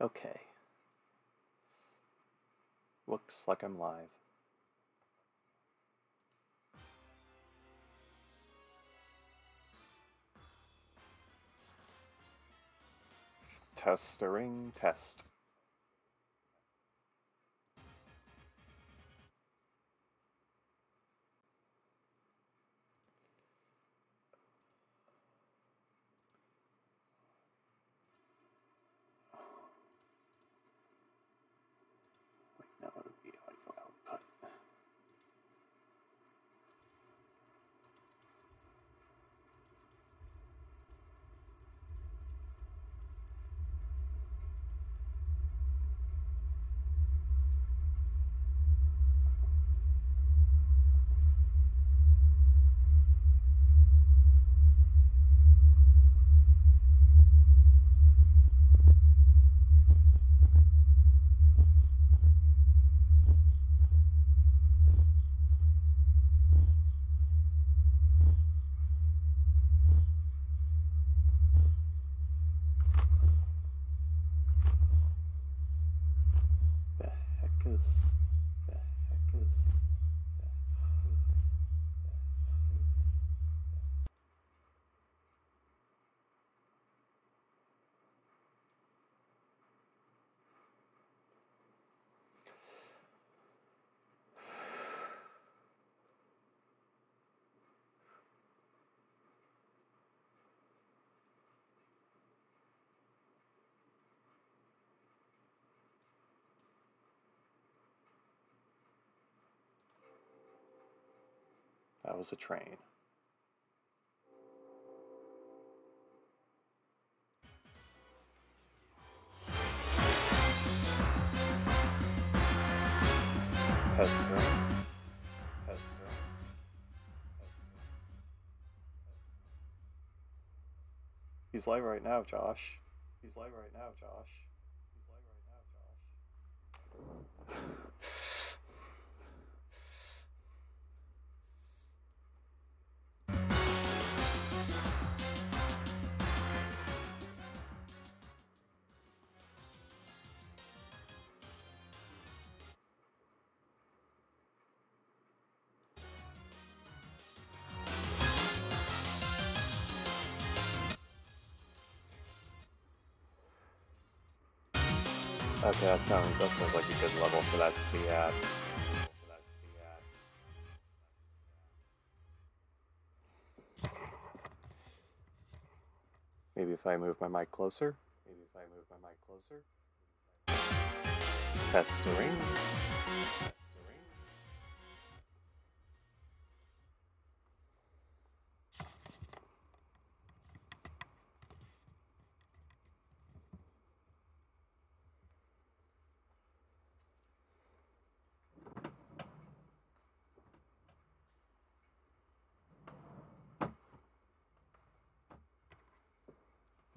Okay. Looks like I'm live. Testering test. That was a train. He's live right now, Josh. He's live right now, Josh. He's live right now, Josh. Okay, that sounds that sounds like a good level for that to be at. Maybe if I move my mic closer. Maybe if I move my mic closer. Testering.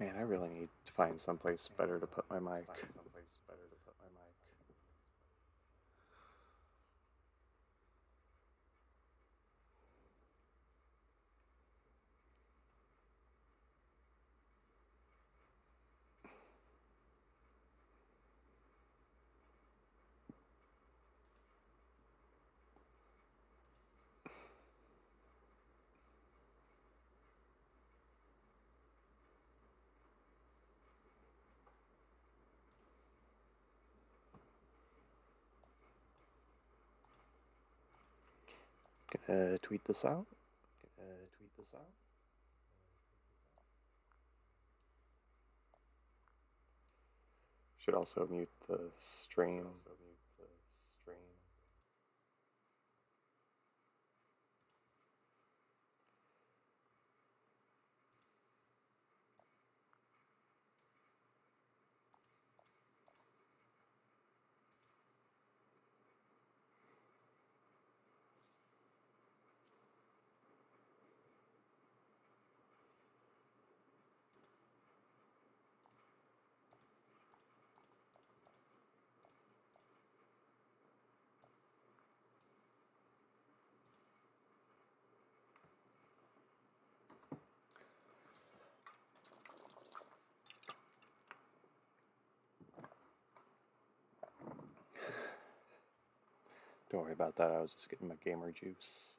Man, I really need to find someplace better to put my mic. Gonna tweet this out. Gonna tweet this out. Should also mute the stream. Also mute the stream. Don't worry about that, I was just getting my gamer juice.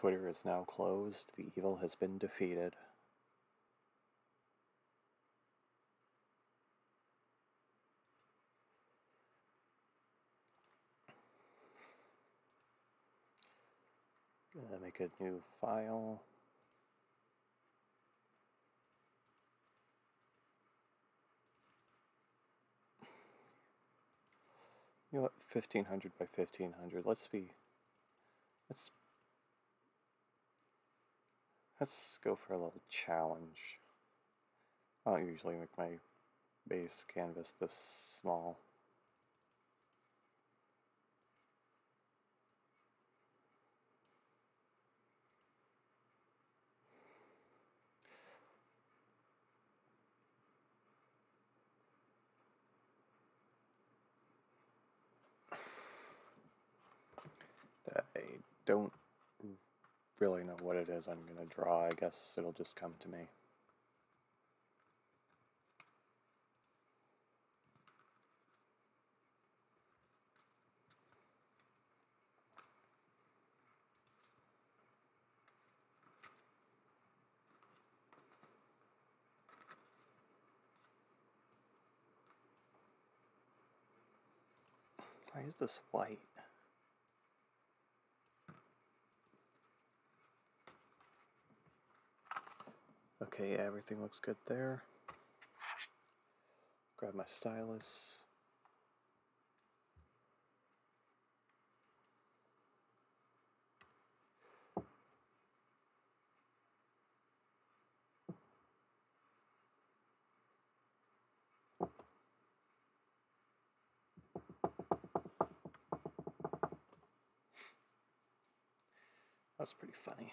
Twitter is now closed. The evil has been defeated. Gonna a new file. You know what? 1500 by 1500. Let's be. Let's Let's go for a little challenge. I don't usually make my base canvas this small. I don't really know what it is I'm going to draw. I guess it'll just come to me. Why is this white? Okay, everything looks good there. Grab my stylus. That's pretty funny.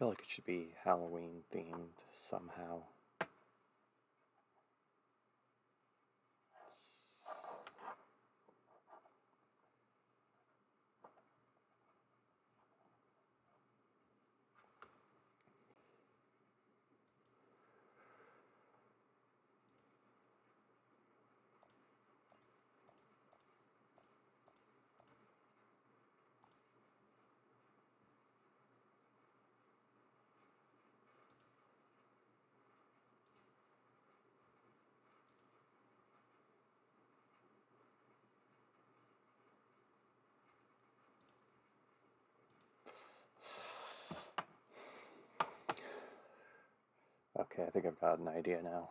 Feel like it should be Halloween themed somehow. Okay, I think I've got an idea now.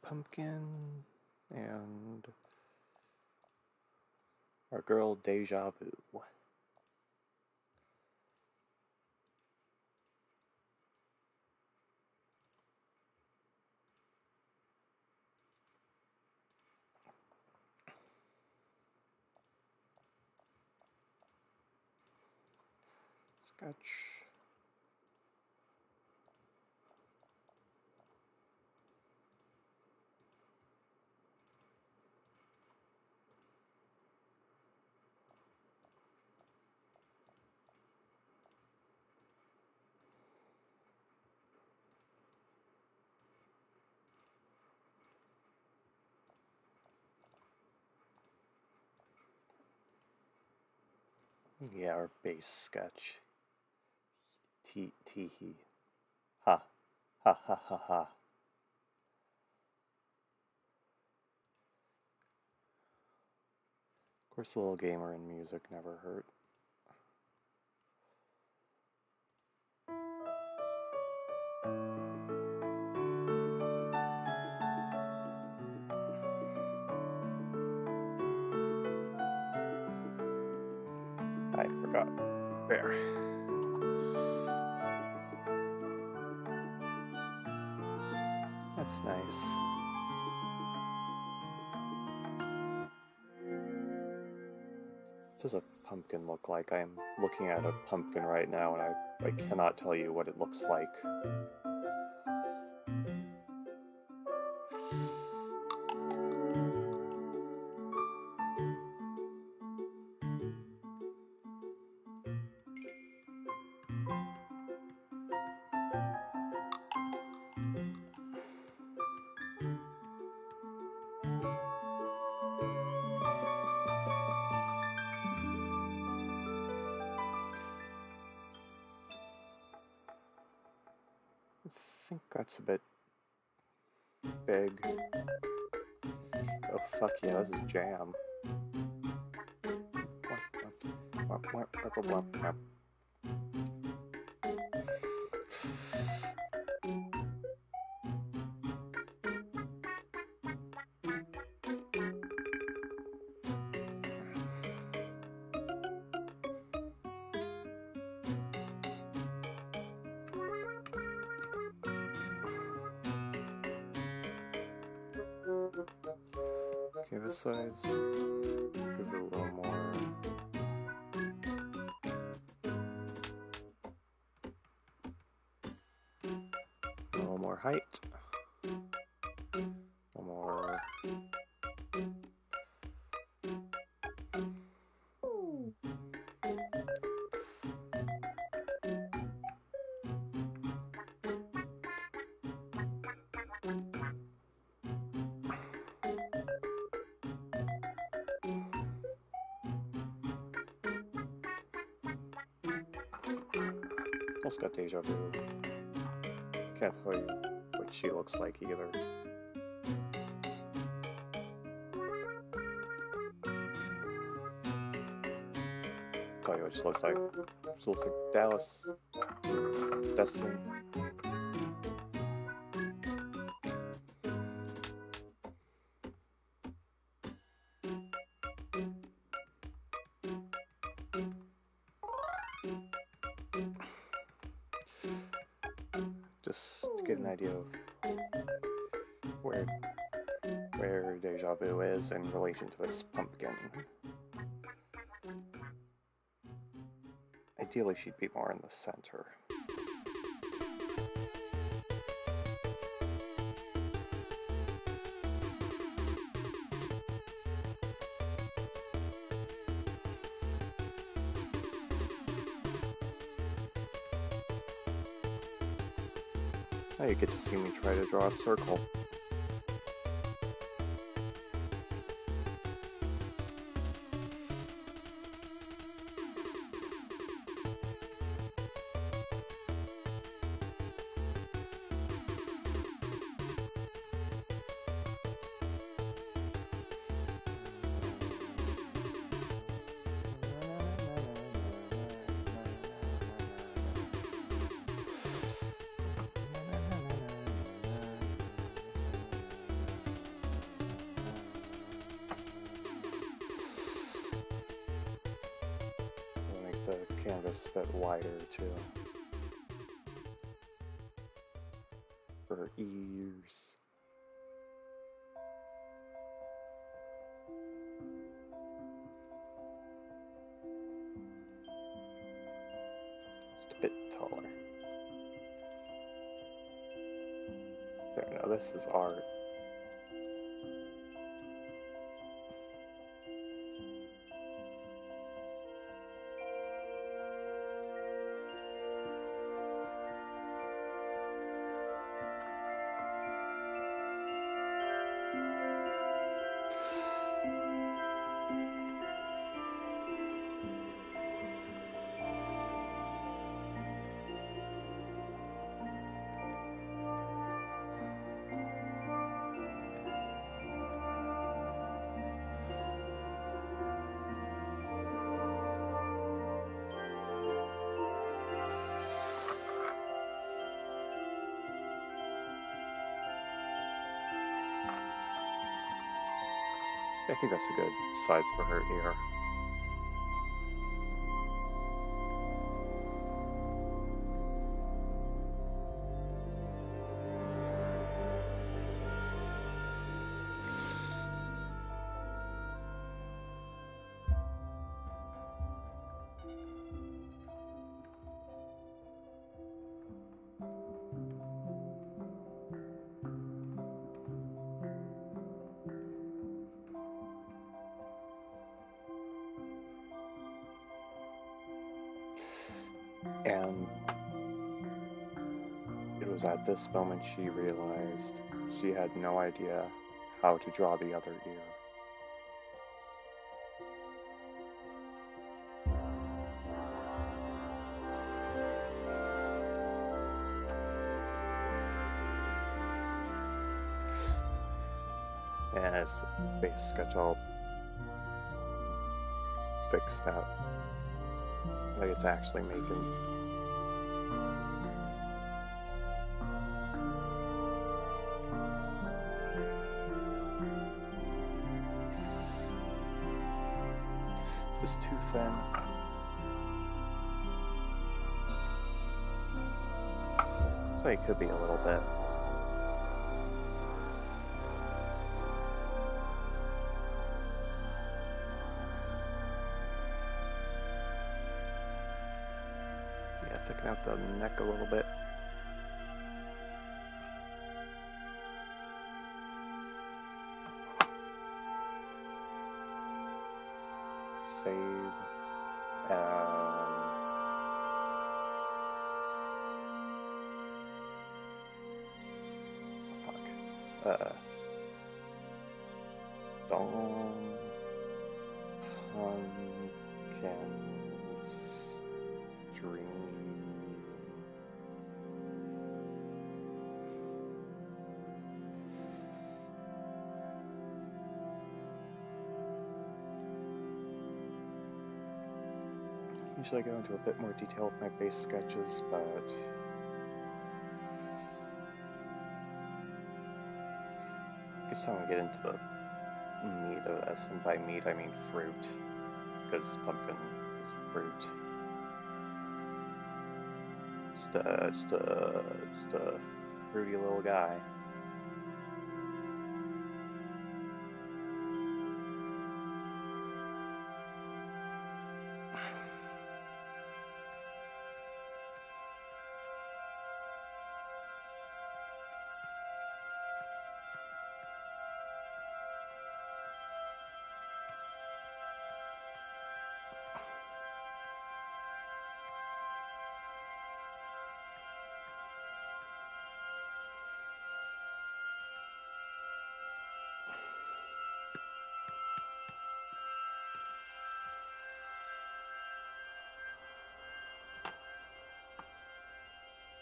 Pumpkin and our girl Deja Vu. Sketch. Yeah, our base sketch. Tee tee hee. Ha. Ha ha ha ha. Of course, a little gamer in music never hurt. I forgot. There. That's nice. What does a pumpkin look like? I'm looking at a pumpkin right now and I, I cannot tell you what it looks like. Think that's a bit big. Oh fuck yeah, this is jam. Got deja vu. Can't tell you what she looks like either. Tell you what she looks like. She looks like Dallas. Destiny. In relation to this pumpkin. Ideally, she'd be more in the center. Now you get to see me try to draw a circle. I think that's a good size for her ear. This moment she realized she had no idea how to draw the other ear. As sketch, I'll fix that. Like it's actually making could be a little bit. Yeah, thicken out the neck a little bit. I go into a bit more detail with my base sketches, but I guess want to get into the meat of this, and by meat I mean fruit, because pumpkin is fruit. Just a, just a, just a fruity little guy.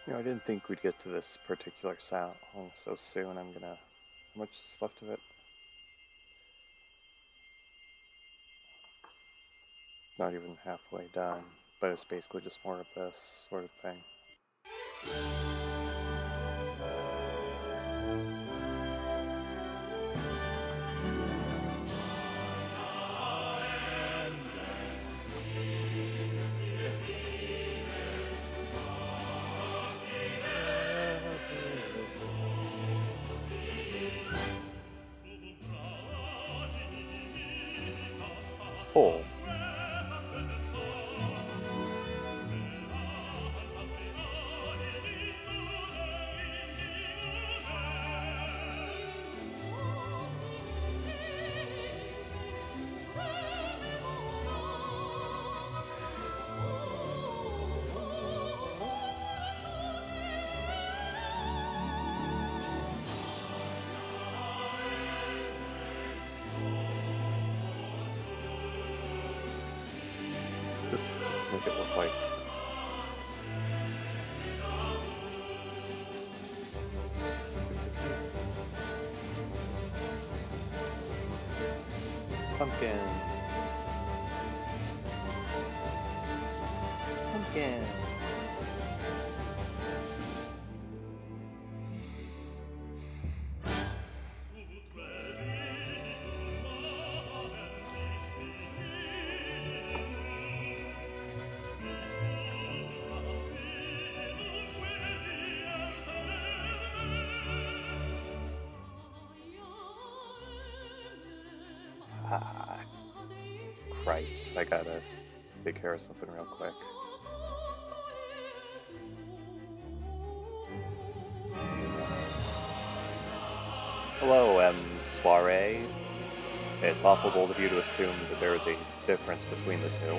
You know, I didn't think we'd get to this particular song oh, so soon. I'm gonna. How much is left of it? Not even halfway done, but it's basically just more of this sort of thing. Pumpkins. Cripes. I gotta take care of something real quick. Hello, M. Soiree. It's awful bold of you to assume that there is a difference between the two.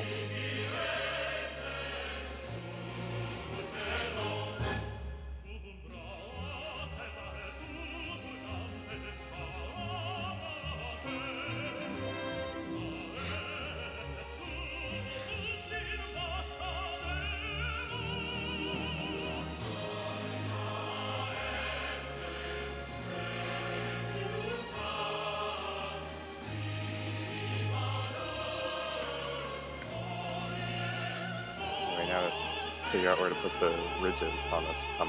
On this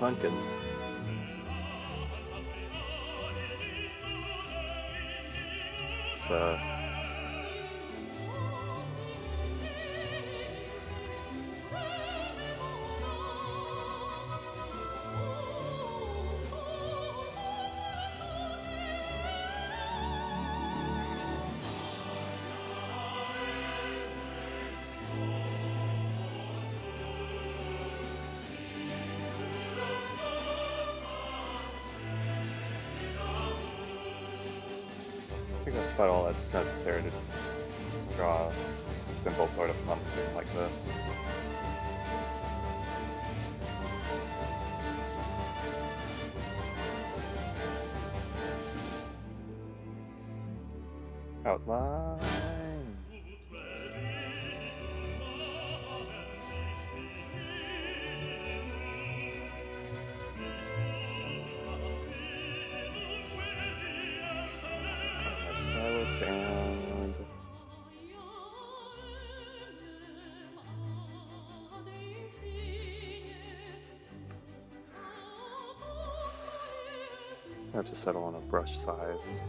pumpkin. About all that's necessary to draw a simple sort of pumpkin like this. Outline. I have to settle on a brush size.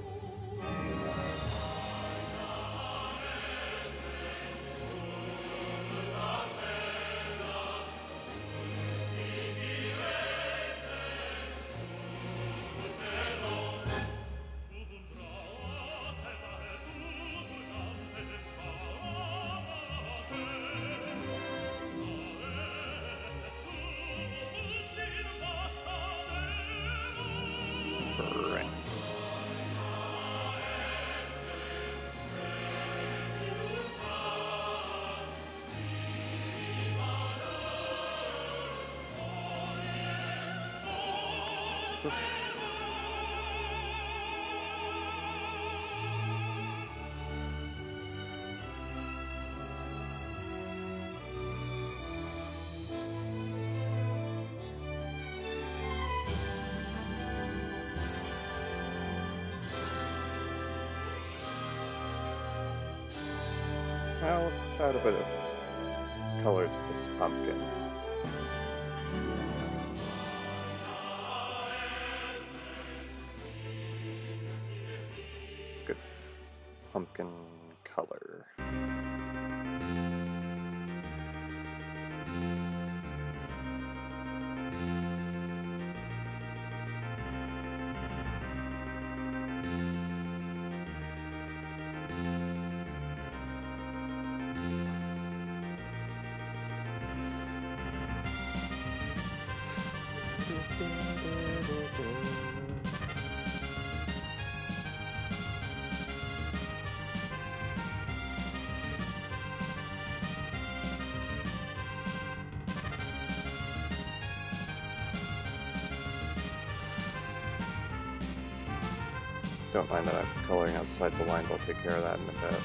Don't mind that I'm coloring outside the lines, I'll take care of that in a bit.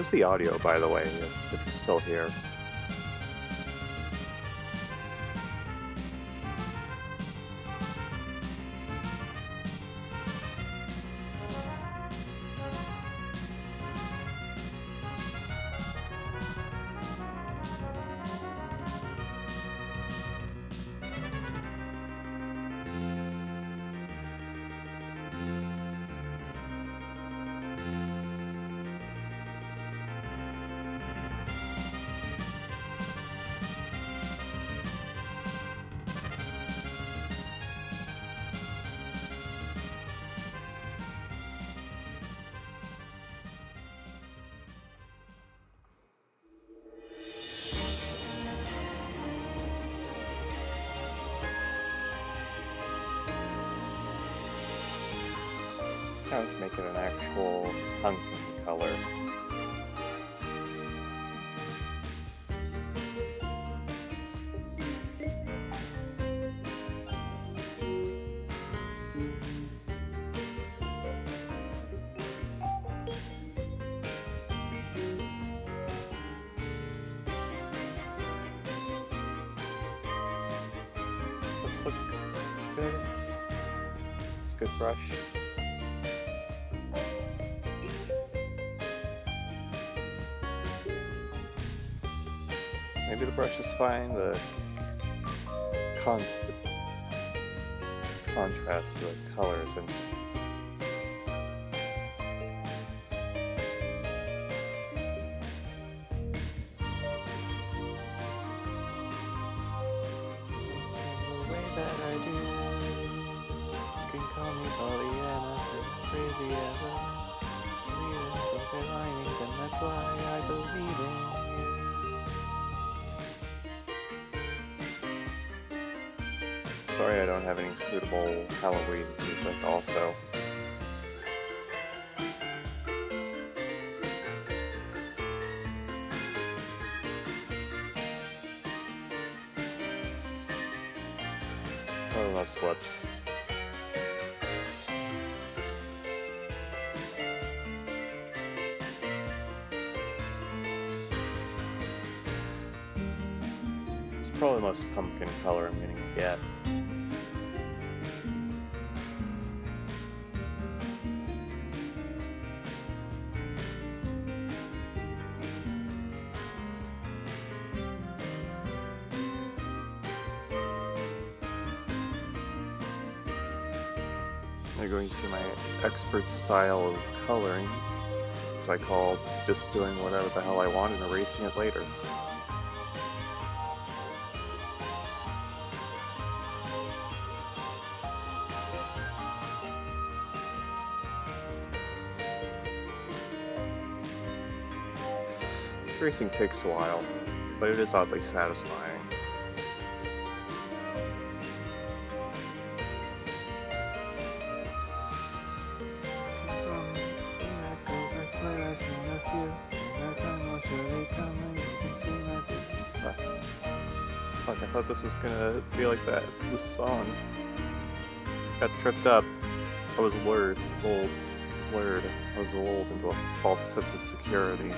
How's the audio, by the way, if, if you're still here? Good brush. Maybe the brush is fine. The con contrast the colors and the most pumpkin color I'm gonna get. They're going to see my expert style of coloring, which I call just doing whatever the hell I want and erasing it later. Erasing takes a while, but it is oddly satisfying. I thought this was gonna be like that. This song. Got tripped up. I was lured. Lulled. Lured. I was lulled into a false sense of security.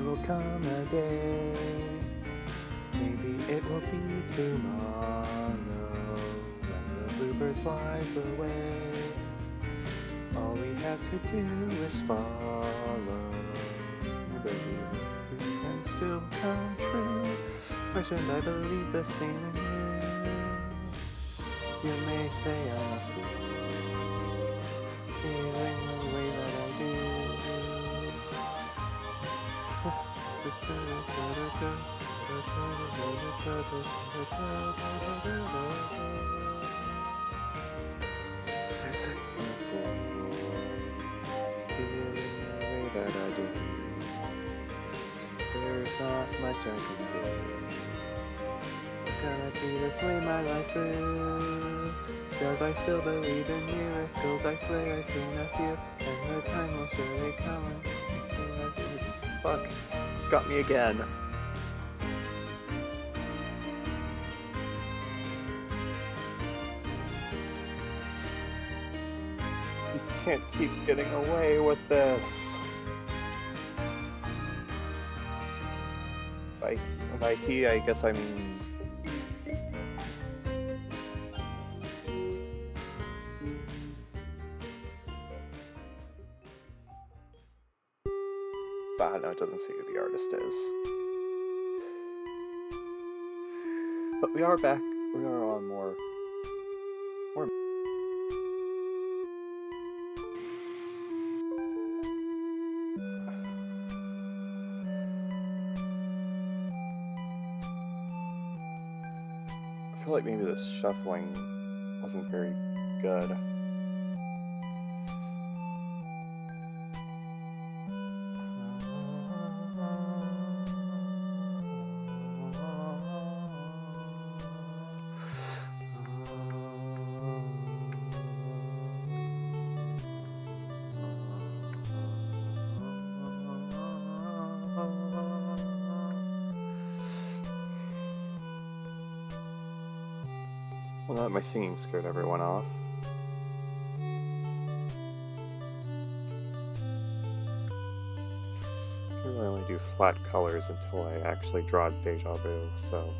There will come a day, maybe it will be tomorrow, when the bluebird flies away. All we have to do is follow. Believe it can still come true. Why should I believe the same in you? You may say I'm a fool, There's not much I can do. Gonna be this way my life through. Cause I still believe in miracles, I swear I soon I feel, and the time will surely come. Fuck, got me again. Can't keep getting away with this. By, by he, I guess I mean Ah, no, it doesn't say who the artist is. But we are back. We are on. More. Like maybe the shuffling wasn't very good. My singing scared everyone off. I really only do flat colors until I actually draw deja vu, so.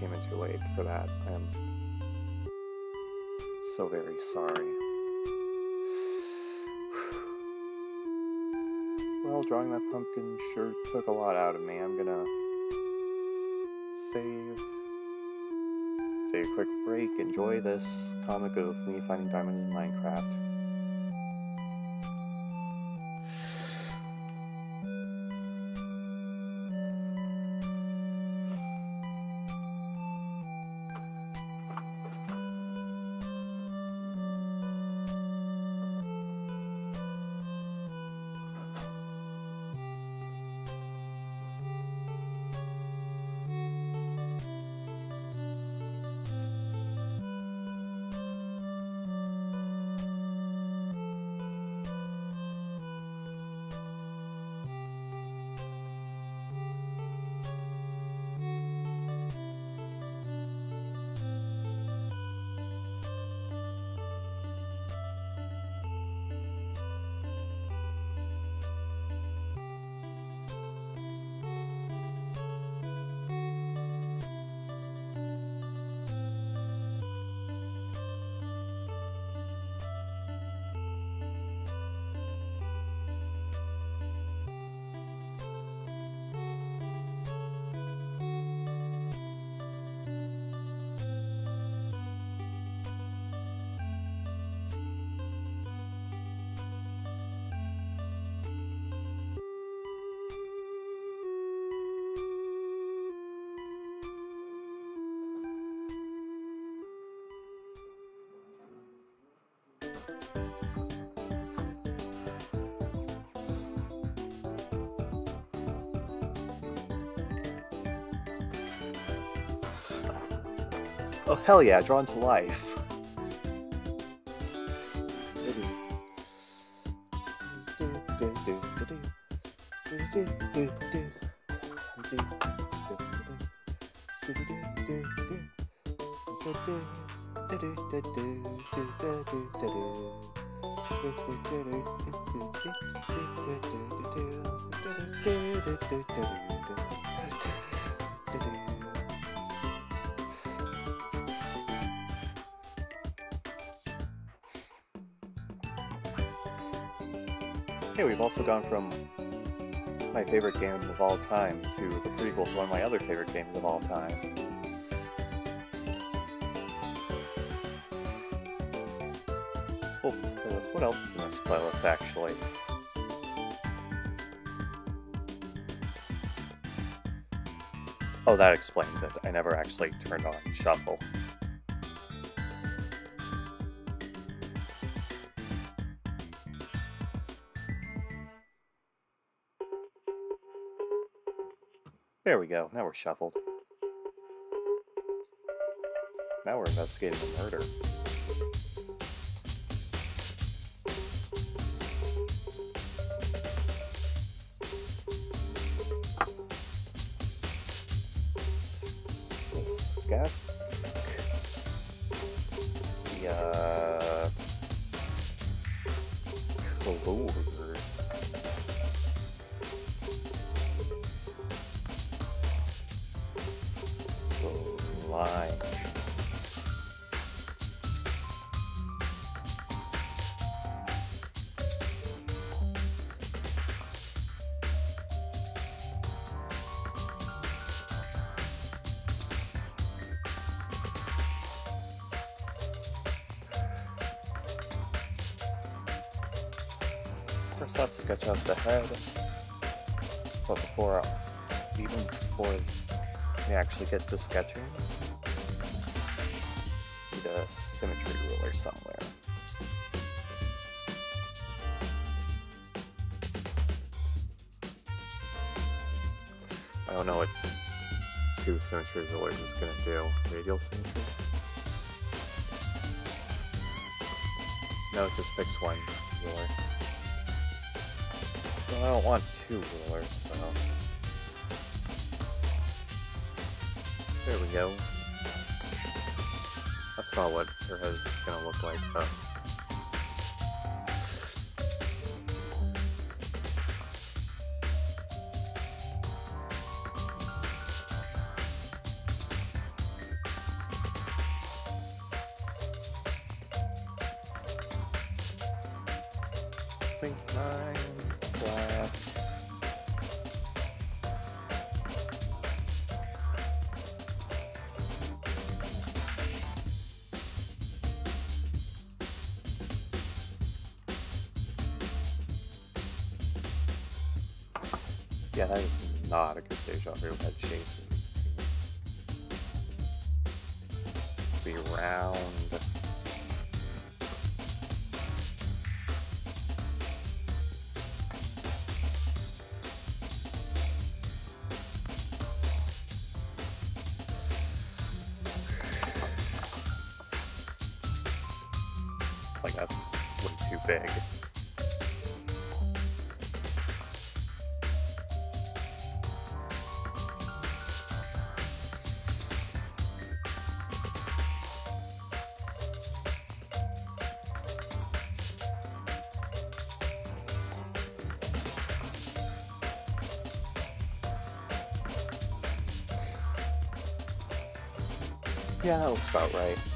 Came in too late for that. I am so very sorry. Well, drawing that pumpkin sure took a lot out of me. I'm gonna save, take a quick break, enjoy this comic of me finding diamonds in Minecraft. Oh hell yeah, drawn to life. Gone from my favorite game of all time to the prequel to one of my other favorite games of all time. Uh, what else is in this playlist, actually? Oh, that explains it. I never actually turned on shuffle. We go. Now we're shuffled. Now we're investigating a murder. Sketching, need a symmetry ruler somewhere. I don't know what two symmetry rulers is going to do. Radial symmetry? No, it just picks one ruler. Well, I don't want two rulers, so... There we go. That's not what her head is gonna look like, though. That looks about right.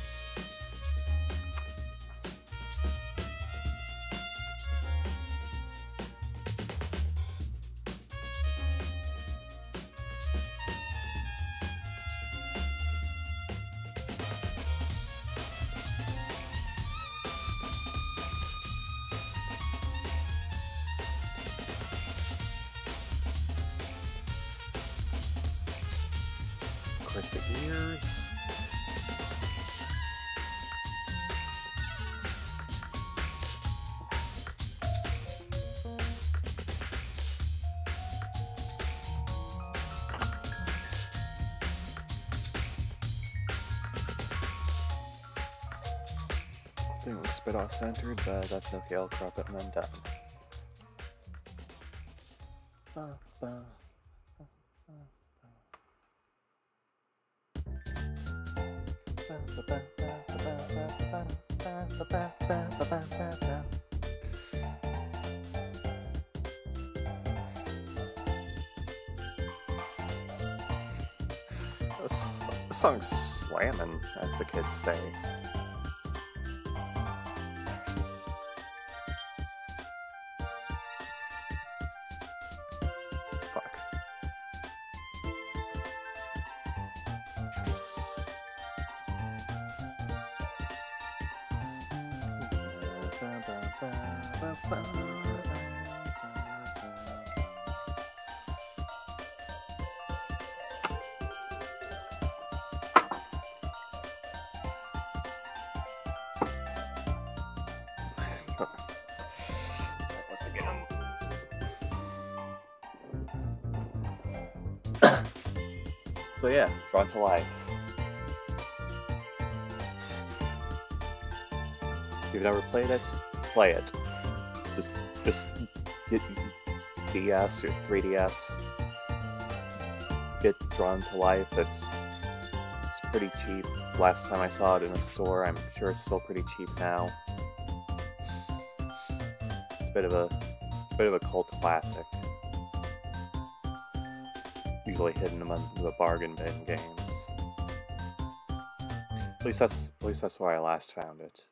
Centered, but that's okay. I'll crop it and then done. This song's slamming, as the kids say. Drawn to life. If you've never played it, play it. Just, just get DS or 3DS. Get drawn to life. It's it's pretty cheap. Last time I saw it in a store, I'm sure it's still pretty cheap now. It's a bit of a it's a bit of a cult classic. Usually hidden among the bargain bin games. At least that's at least that's where I last found it.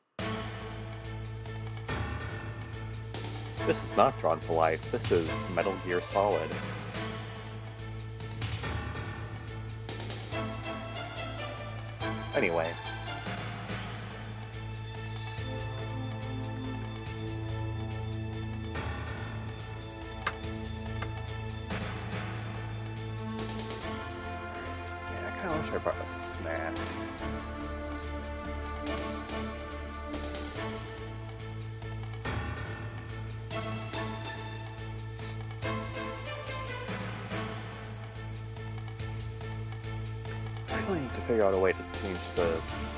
This is not drawn to life. This is Metal Gear Solid. Anyway.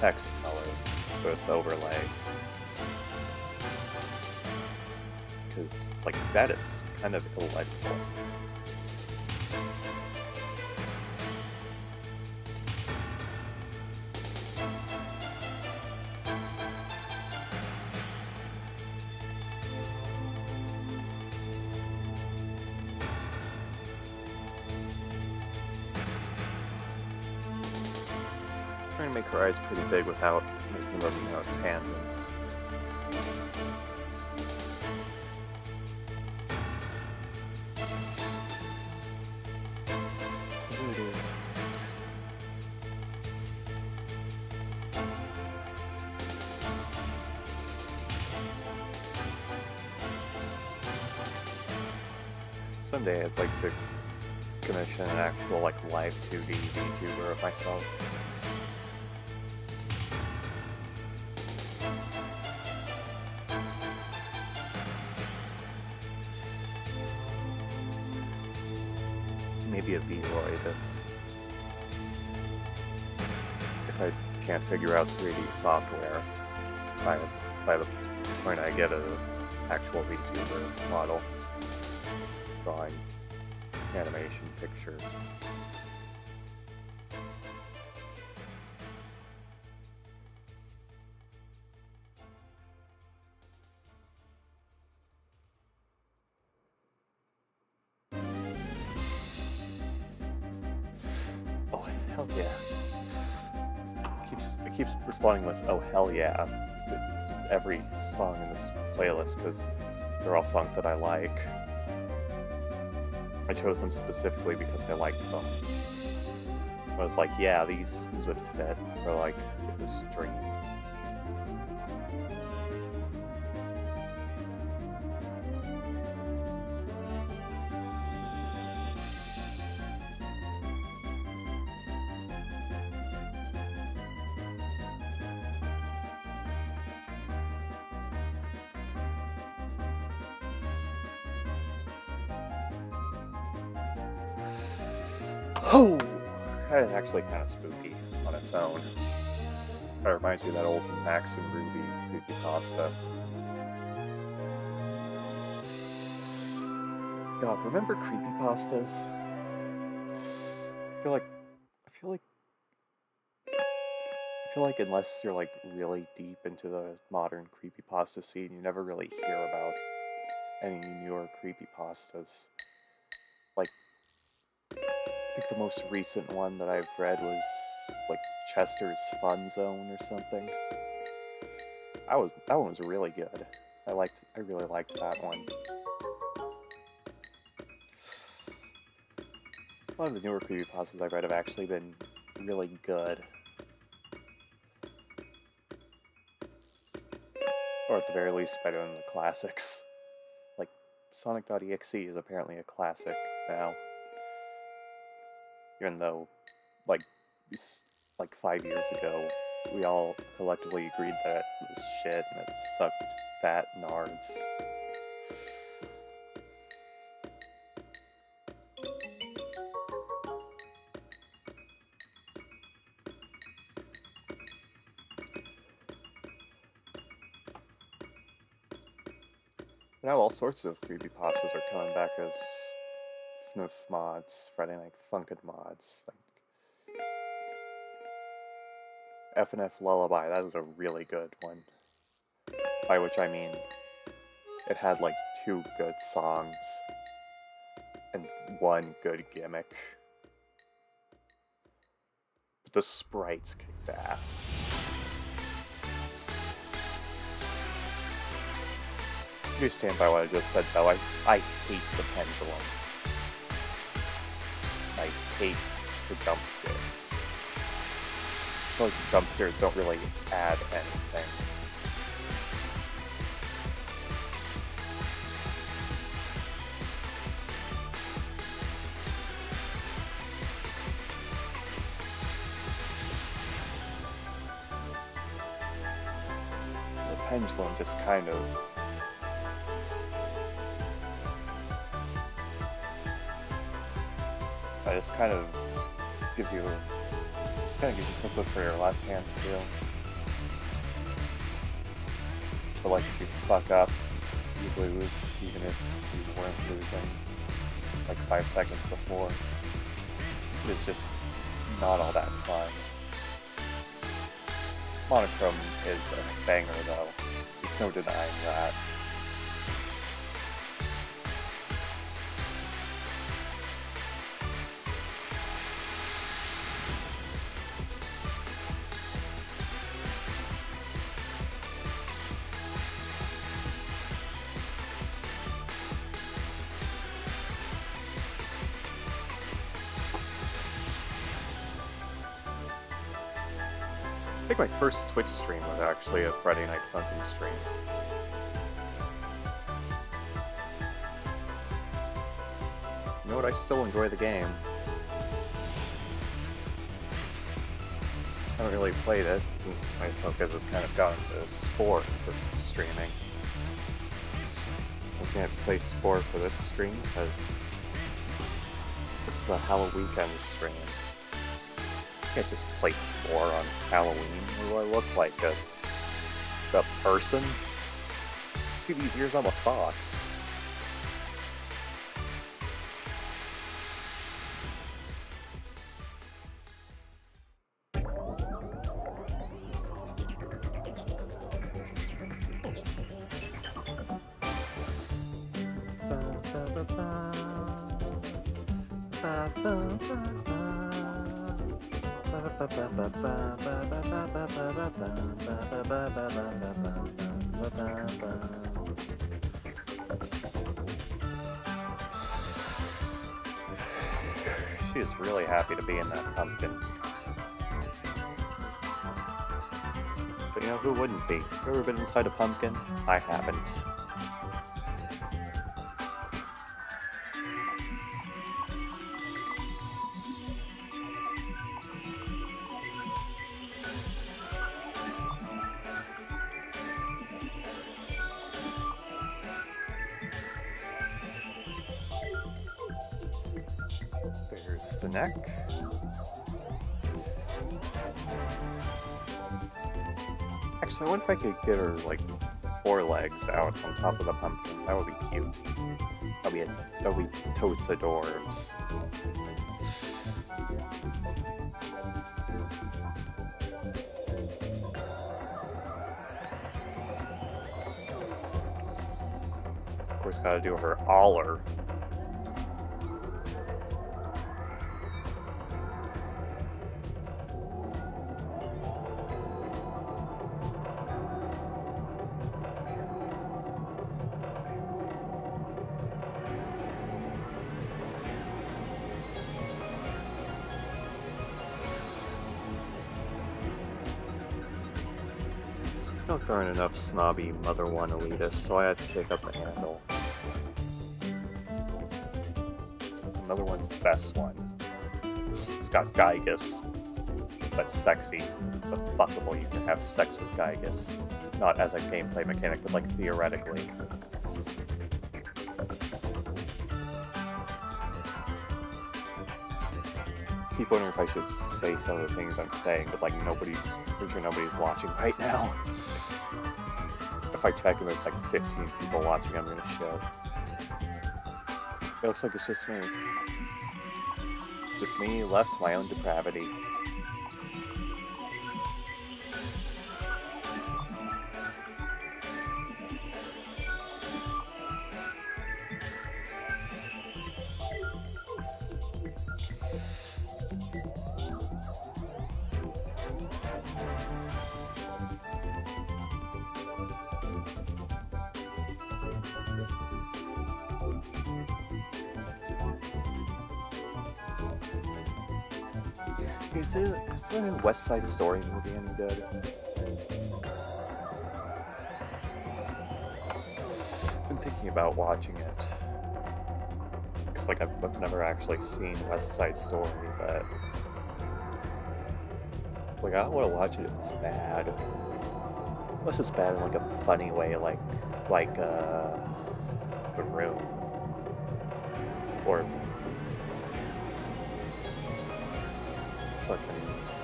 Text color for this overlay. Because, like, that is kind of illegible. Pretty big without making them, you know, tangents. A if, if I can't figure out 3D software by, by the point I get an actual VTuber model drawing animation picture. Hell yeah" every song in this playlist because they're all songs that I like. I chose them specifically because I liked them. I was like, yeah, these these would fit for like the stream. Actually kind of spooky on its own. That reminds me of that old Max and Ruby creepypasta. God, remember creepypastas? I feel like I feel like I feel like unless you're like really deep into the modern creepypasta scene, you never really hear about any newer creepypastas. I think the most recent one that I've read was like Chester's Fun Zone or something. I was that one was really good. I liked I really liked that one. A lot of the newer creepypastas I've read have actually been really good. Or at the very least, better than the classics. Like, Sonic.exe is apparently a classic now. Even though, like, like five years ago, we all collectively agreed that it was shit and it sucked fat nards. Now all sorts of creepy creepypastas are coming back as FNAF mods, Friday Night Funkin' mods. Like FNF Lullaby, that was a really good one. By which I mean, it had like two good songs and one good gimmick. But the sprites kicked ass. do stand by what I just said, though. I, I hate the pendulum. Hate the jump scares. I feel like the jump scares don't really add anything. The pendulum just kind of This kind of gives you, just kind of gives you some foot for your left hand feel. But like if you fuck up, you lose, even if you weren't losing like five seconds before. It's just not all that fun. Monochrome is a banger though. There's no denying that. Friday Night Funkin' stream. You know what, I still enjoy the game. I haven't really played it since my focus has kind of gone to sport for streaming. I can't play sport for this stream because this is a Halloween stream I can't just play sport on Halloween. What do I look like? A, a person? See these ears? I'm a fox. You know, who wouldn't be? You ever been inside a pumpkin? I haven't. Get her, like, four legs out on top of the pumpkin, that would be cute. That'd be, a, that would be totes adorbs. Of course, gotta do her aller. Snobby Mother 1 elitists, so I had to take up the handle. Another one's the best one. It's got Giygas, but sexy, but fuckable. You can have sex with Giygas. Not as a gameplay mechanic, but like theoretically. keep wondering if I should say some of the things I'm saying, but like nobody's, I'm sure nobody's watching right now. If I check and there's like 15 people watching, I'm gonna show. It looks like it's just me. Just me left my own depravity. West Side Story movie any good? I've been thinking about watching it. It's like I've, I've never actually seen West Side Story, but like I don't want to watch it if it's bad. Unless it's bad in like a funny way, like like uh,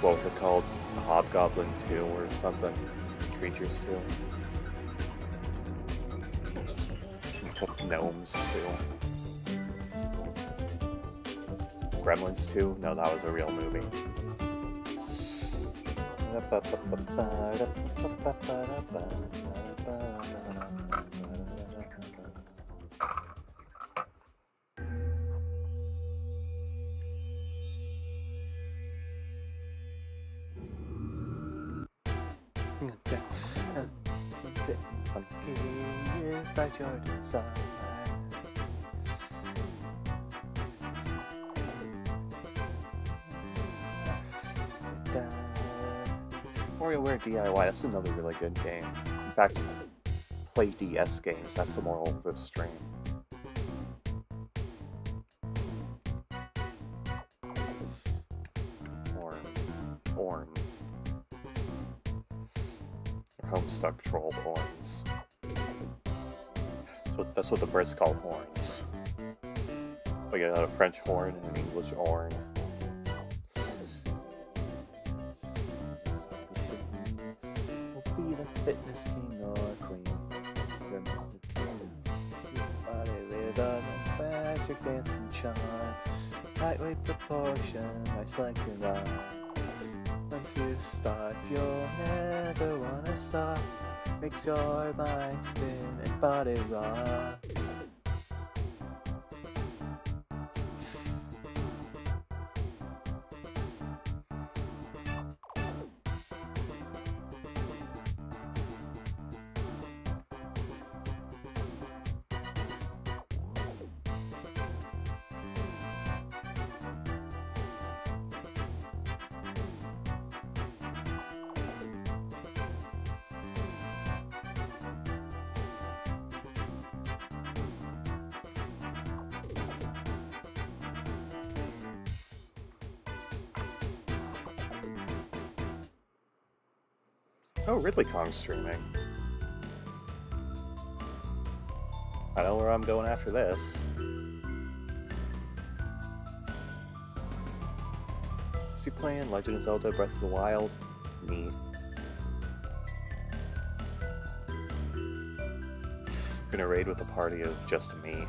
what was it called? Hobgoblin 2 or something. Creatures 2. Gnomes 2. Gremlins 2? No, that was a real movie. Your. WarioWare DIY, that's another really good game. In fact, play DS games, that's the moral of this stream. Or horns. Or Homestuck troll horns. That's what, that's what the Brits call horns. Like a French horn and an English horn. Fitness king or queen. Body magic dancing charm. Proportion. Once you start, you'll never wanna stop. Makes your mind spin and body rock. Ridley Kong streaming. I know where I'm going after this. Is he playing Legend of Zelda Breath of the Wild? Me. Gonna raid with a party of just me.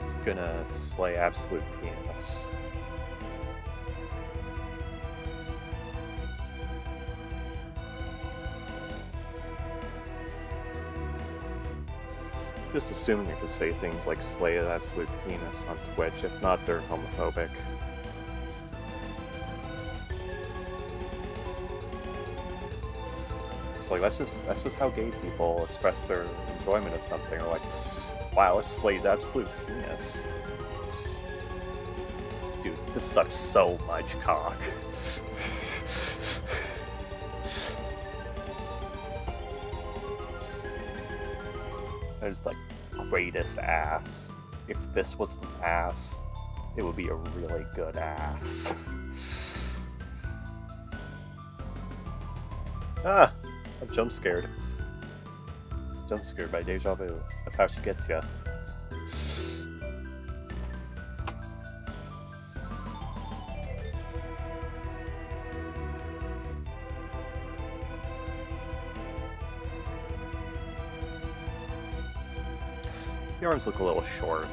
It's gonna slay absolute penis. Just assuming you could say things like slay an absolute penis on Twitch, if not, they're homophobic. It's like that's just that's just how gay people express their enjoyment of something. Or like, wow, this slays absolute penis. Dude, this sucks so much cock. Greatest ass. If this was an ass, it would be a really good ass. ah! I'm jump scared. Jump scared by deja vu. That's how she gets ya. Arms look a little short.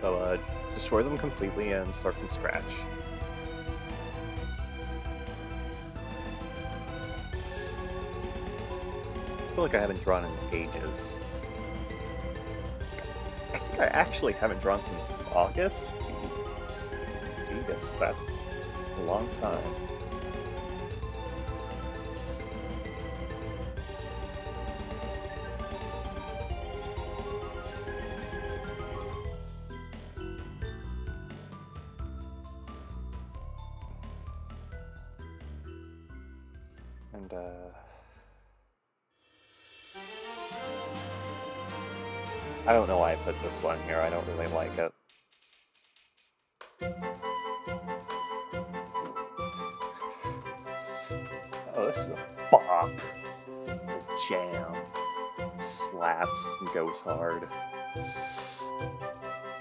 So, uh, destroy them completely and start from scratch. I feel like I haven't drawn in ages. I think I actually haven't drawn since August? Jesus, that's a long time.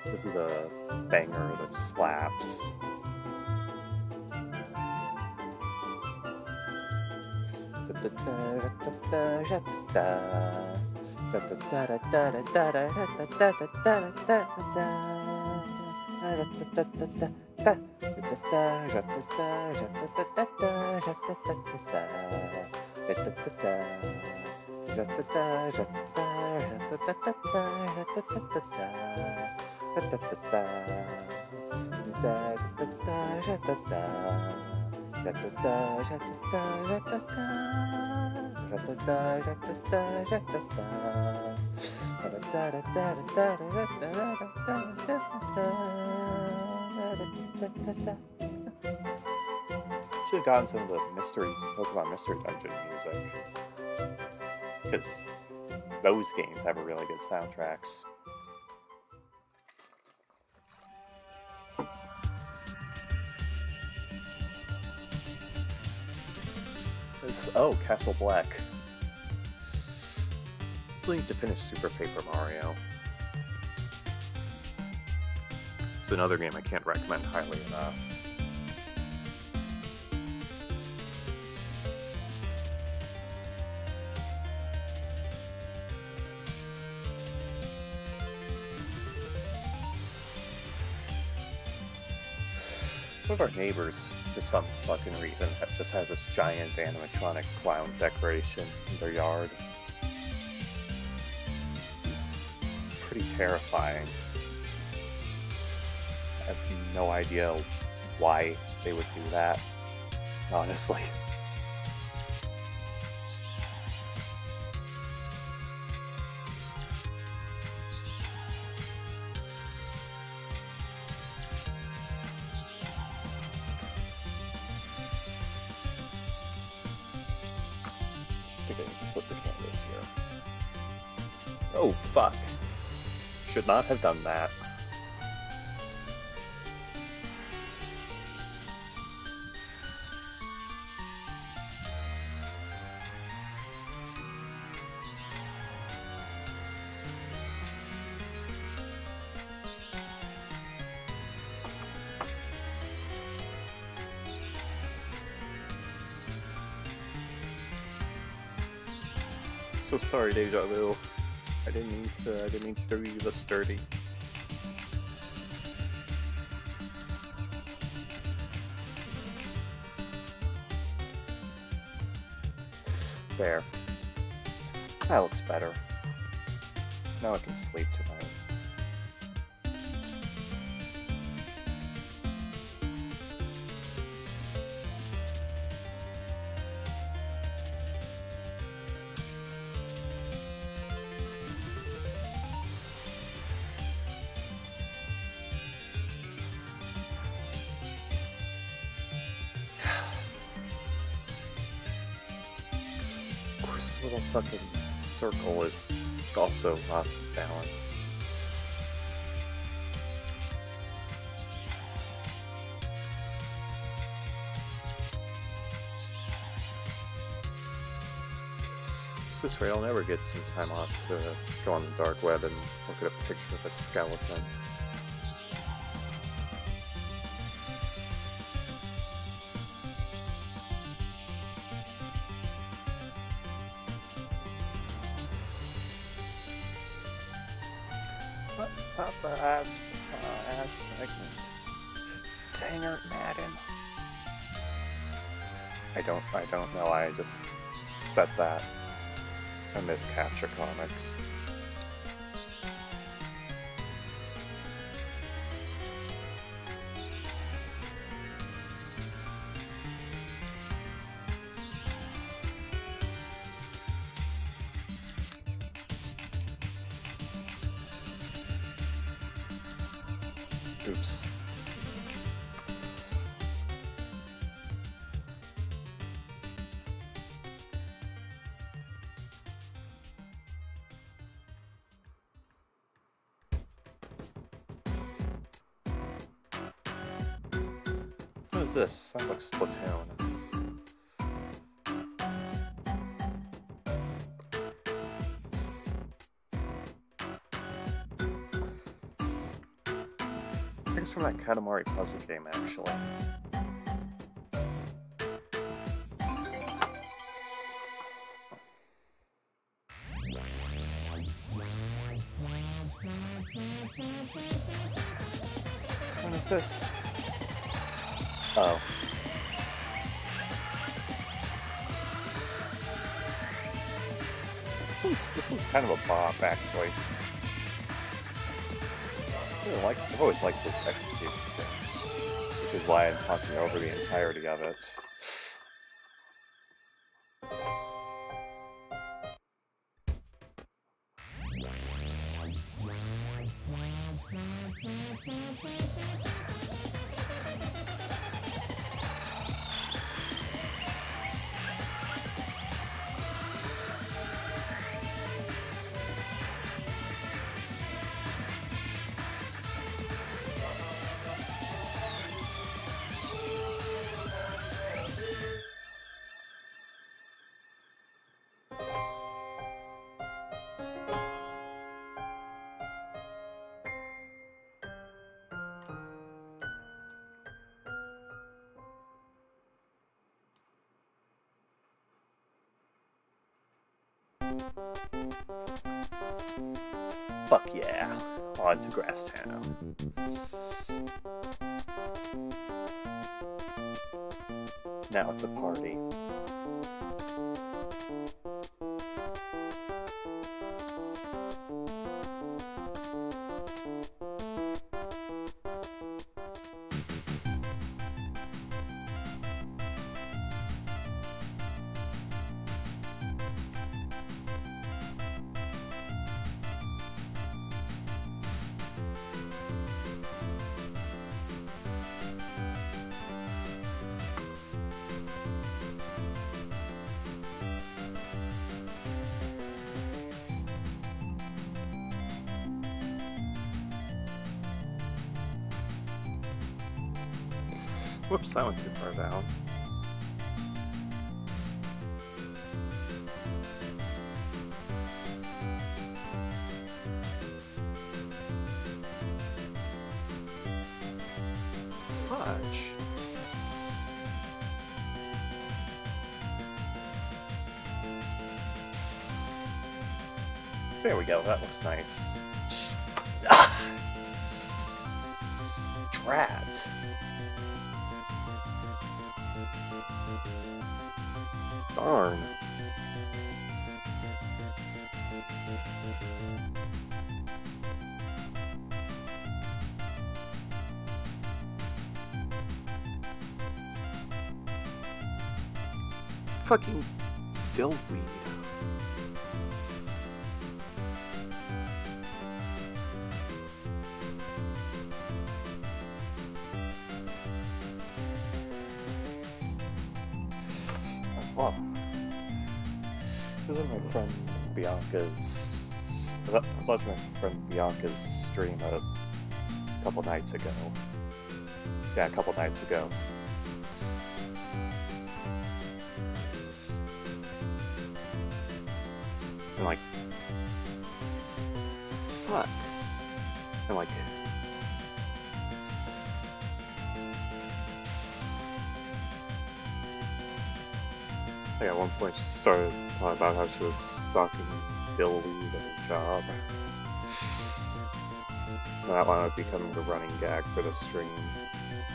This is a banger that slaps. Should have gotten some of the mystery Pokemon Mystery Dungeon music. Because those games have really good soundtracks. Oh, Castle Bleck. Still need to finish Super Paper Mario. It's another game I can't recommend highly enough. One of our neighbors, for some fucking reason, ha- just has this giant animatronic clown decoration in their yard. It's pretty terrifying. I have no idea why they would do that, honestly. Should not have done that. So sorry, Deja Vu. I didn't mean to. I didn't mean to do you this This I'll never get some time off to go on the dark web and look at a picture of a skeleton. Papa ass, uh, ass pregnant. Tanger Madden. I don't, I don't know. I just set that in this Capture Comics. Puzzle game, actually. What is this? Oh. This one's, this one's kind of a bop, actually. I really like, I've always liked this execution thing, which is why I'm talking over the entirety of it. Fuck yeah. On to Grass Town. Now it's a party. Fucking dillweed. Well, this watching my friend Bianca's. I watching my friend Bianca's stream a couple nights ago. Yeah, a couple nights ago. One point she started talking about how she was stalking Bill Weed at her job. That wound up becoming the running gag for the stream.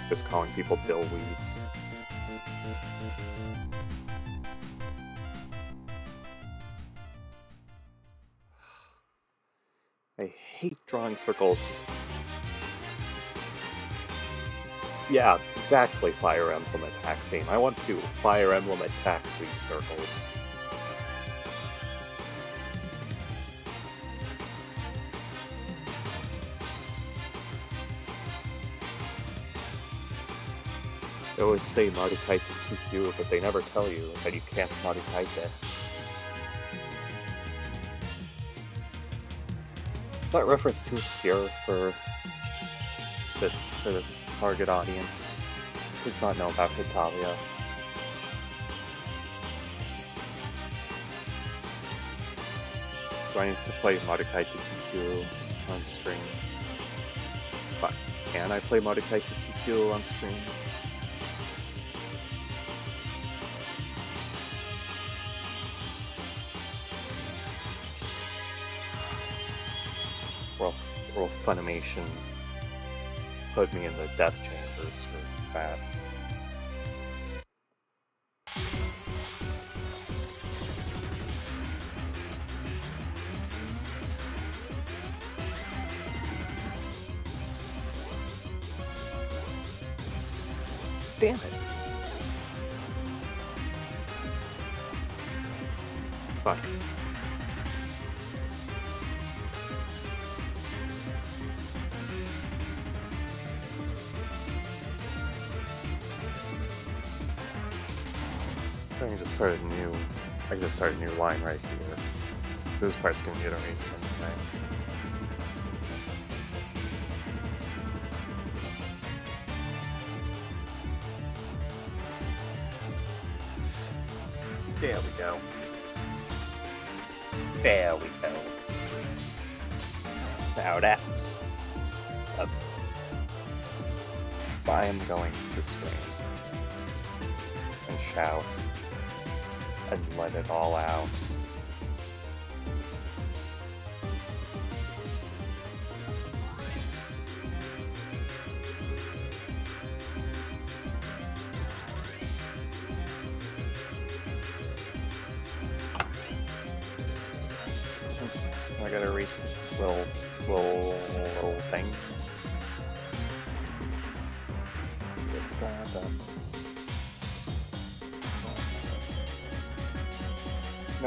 Just calling people dillweeds. I hate drawing circles. Yeah, exactly, Fire Emblem attack theme. I want to Fire Emblem attack these circles. They always say Marukaite Chikyuu, but they never tell you that you can't Mordecai it. Is that reference too obscure for this for this target audience? Does not know about Hetalia. Do I need to play Mordecai to on stream? But can I play Mordecai to on stream? Well, well, Funimation put me in the death chambers for So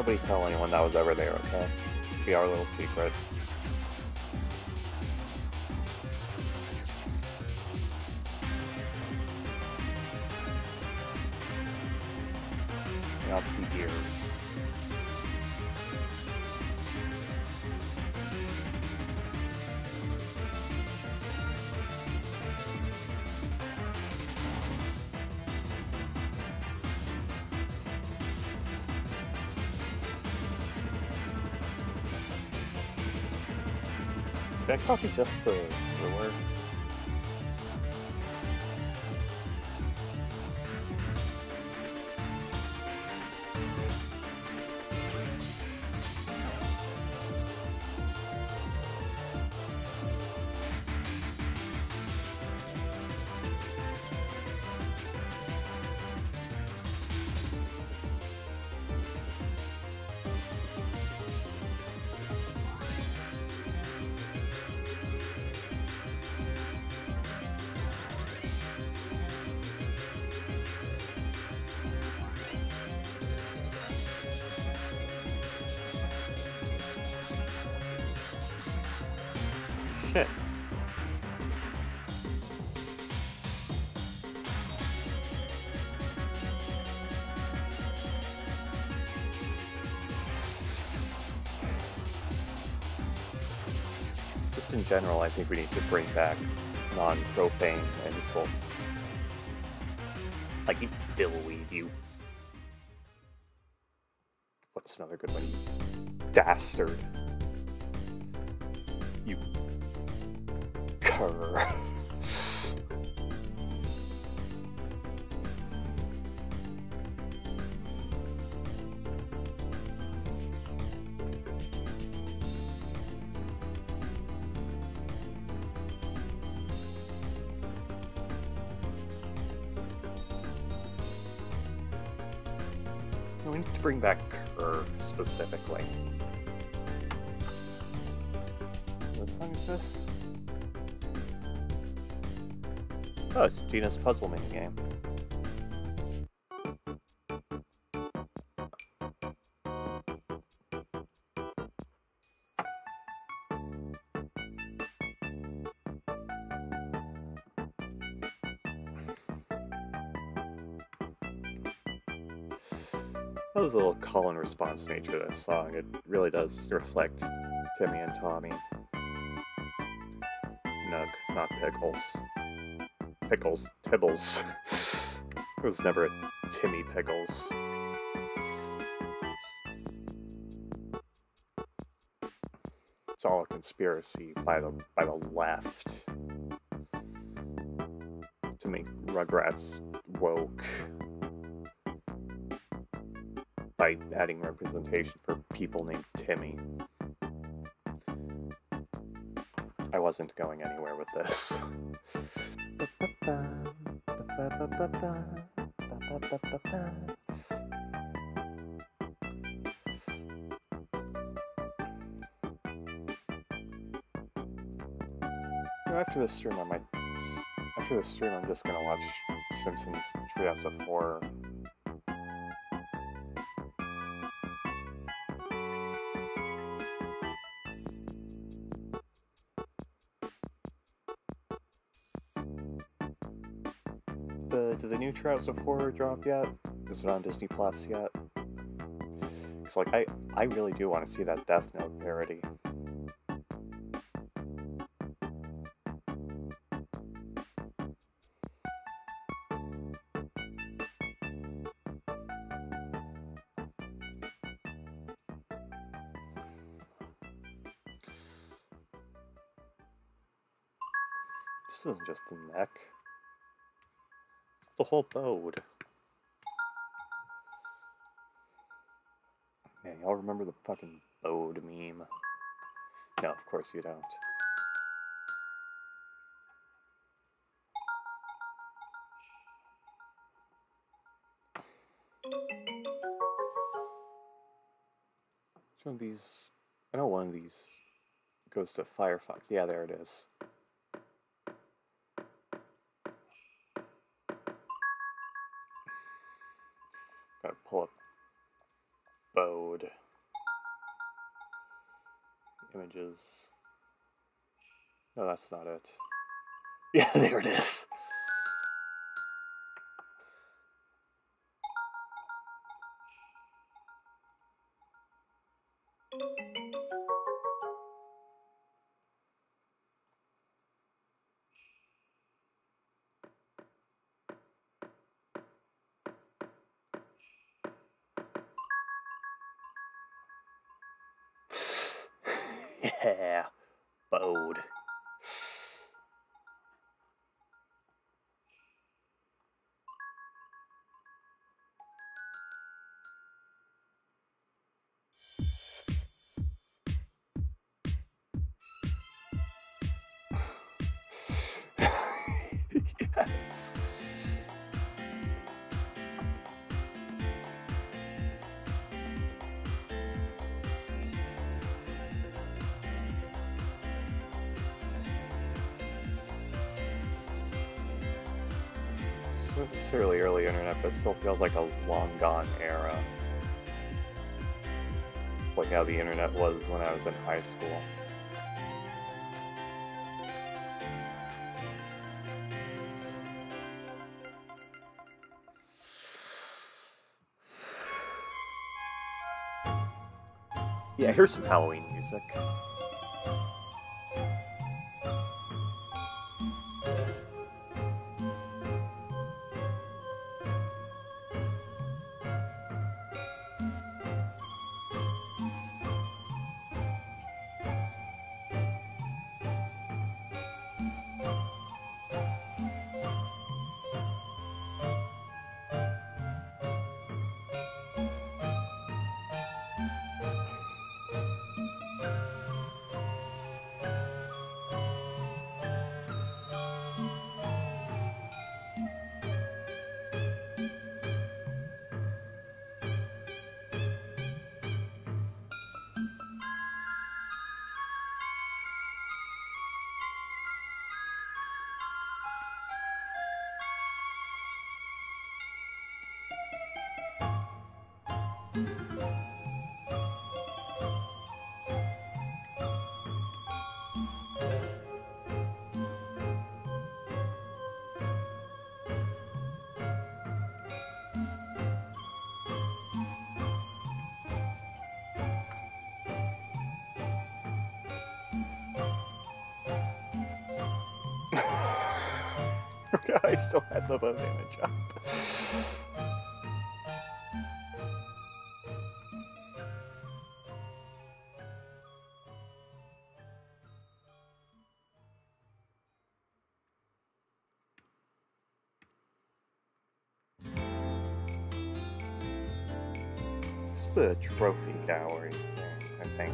Nobody tell anyone that was ever there, okay? Be our little secret. Not the ears. I copy just think we need to bring back non-profane insults. Like, you dillweed, you... What's another good one? Dastard. Specifically. What song is this? Oh, it's Gina's puzzle minigame. I response nature of this song. It really does reflect Timmy and Tommy. Nug, not Pickles. Pickles. Tibbles. it was never Timmy Pickles. It's all a conspiracy by the by the left to make Rugrats woke by adding representation for people named Timmy. I wasn't going anywhere with this. after this stream, I might. After this stream, I'm just gonna watch Simpsons Treehouse of Horror. Treehouse of Horror drop yet? Is it on Disney Plus yet? Cause like I, I really do want to see that Death Note parody. This isn't just the neck. The whole bode. Yeah, y'all remember the fucking bode meme? No, of course you don't. Which one of these? I know one of these goes to Firefox. Yeah, there it is. No, that's not it. Yeah, there it is. Still feels like a long gone era. Like how the internet was when I was in high school. Yeah, here's some Halloween music. Up. This the trophy gallery, I think.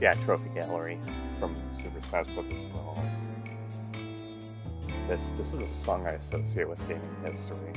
Yeah, trophy gallery from Super Smash Bros. Brawl. This this is a song I associate with gaming history.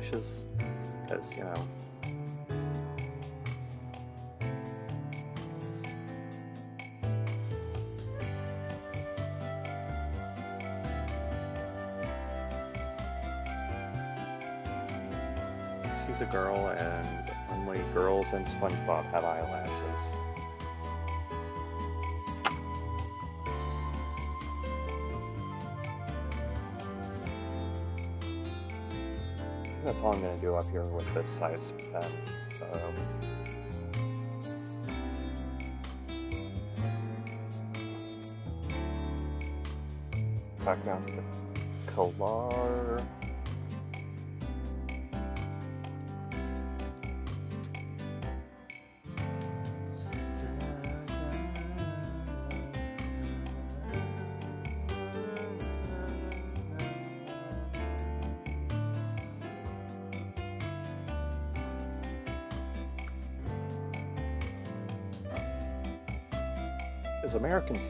For do up here with this size pen. So. Back down to the Kalar.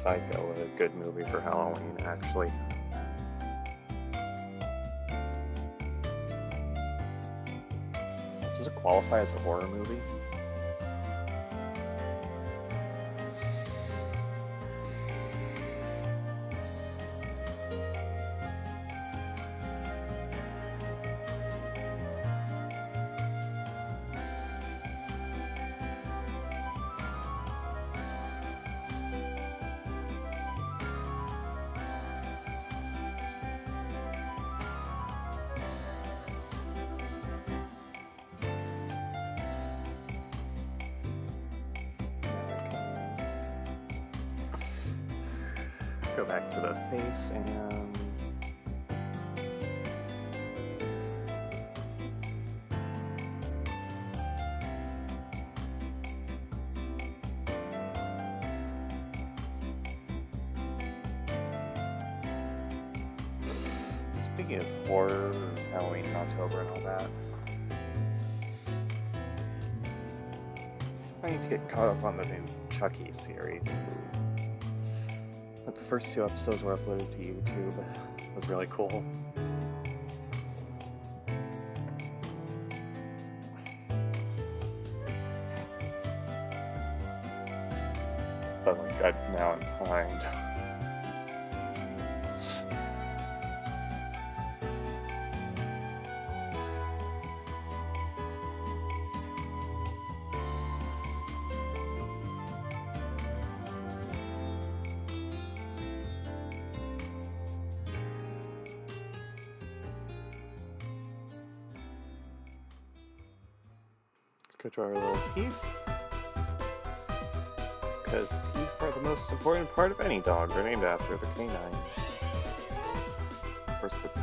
Psycho a good movie for Halloween, actually? Does it qualify as a horror movie? Go back to the face and um, the first two episodes were uploaded to YouTube. It was really cool.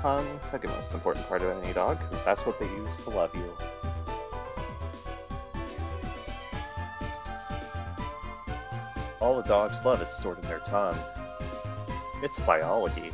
Tongue, second most important part of any dog, because that's what they use to love you. All a dog's love is stored in their tongue. It's biology.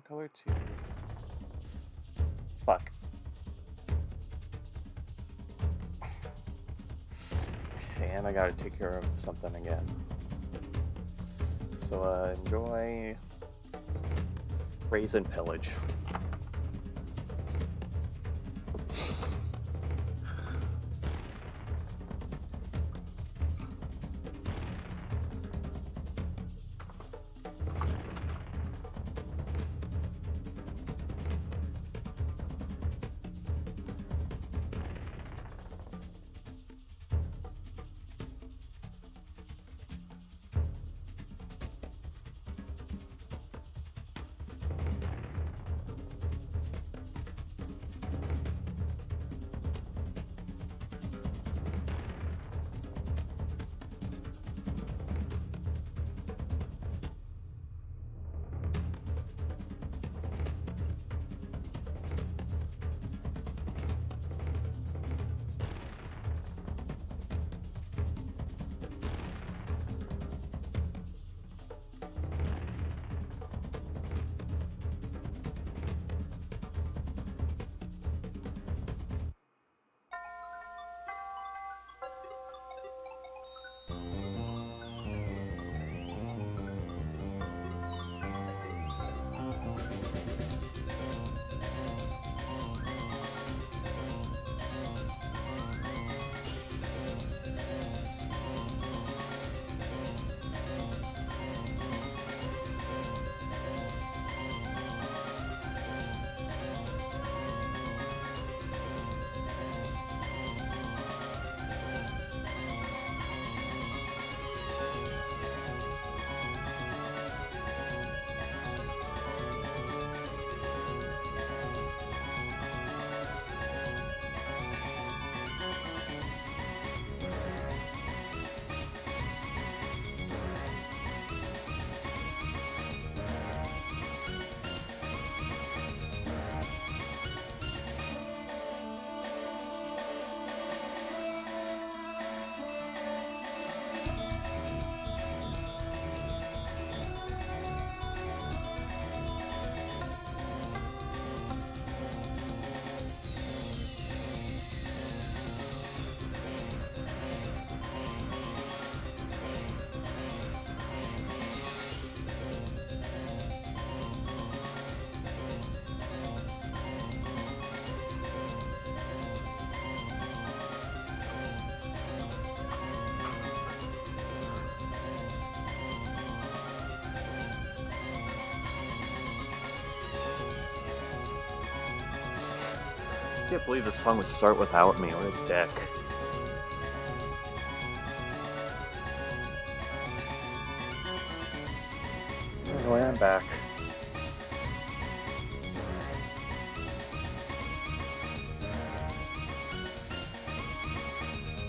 Color to. Fuck. And I gotta take care of something again. So uh, enjoy Raisin Pillage. Can't believe this song would start without me. What a dick. Anyway, I'm back.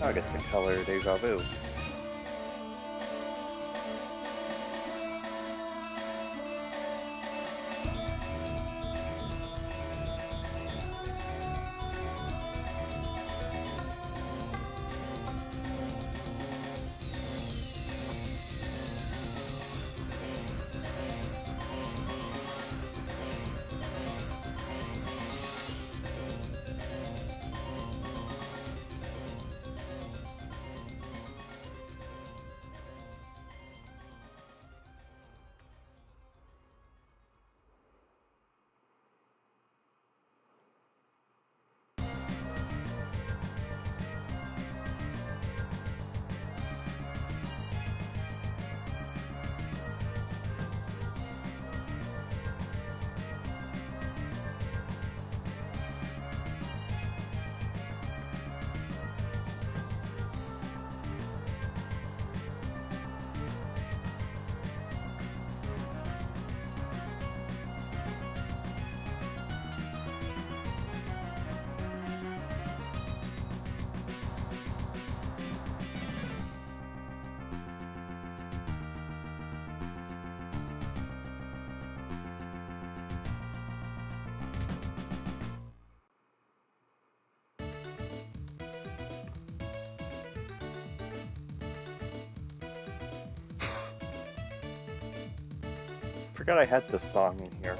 I'll get to color Deja Vu. Forgot I had this song in here.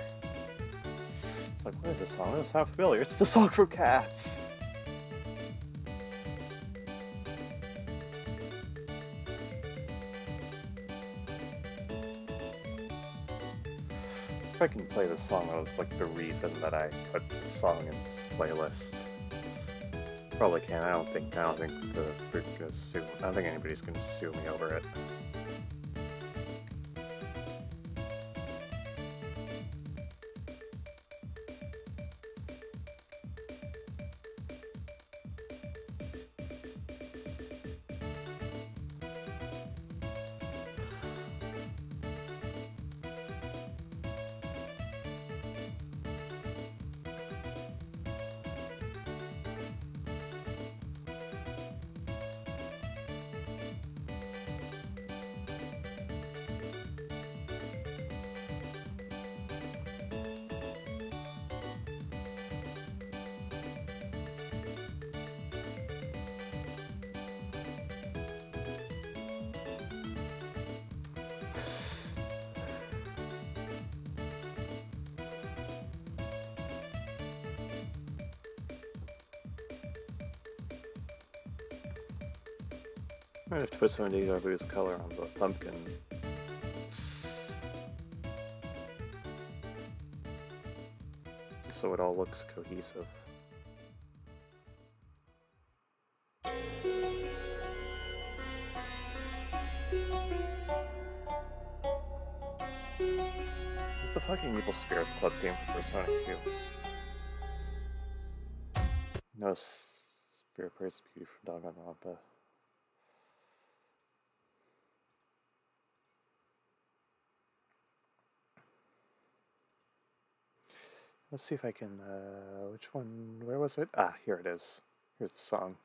It's like, what is this song? This sound familiar. It's the song from Cats. If I can play this song, that was like the reason that I put this song in this playlist. Probably can. I don't think. I don't think the, gonna sue. I don't think anybody's gonna sue me over it. I'm gonna twist some Deja Vu's color on the pumpkin. So it all looks cohesive. It's the fucking Evil Spirits Club game for Persona 2. No Spirit Praise Beauty from Danganronpa. Let's see if I can, uh, which one, where was it? Ah, here it is. Here's the song.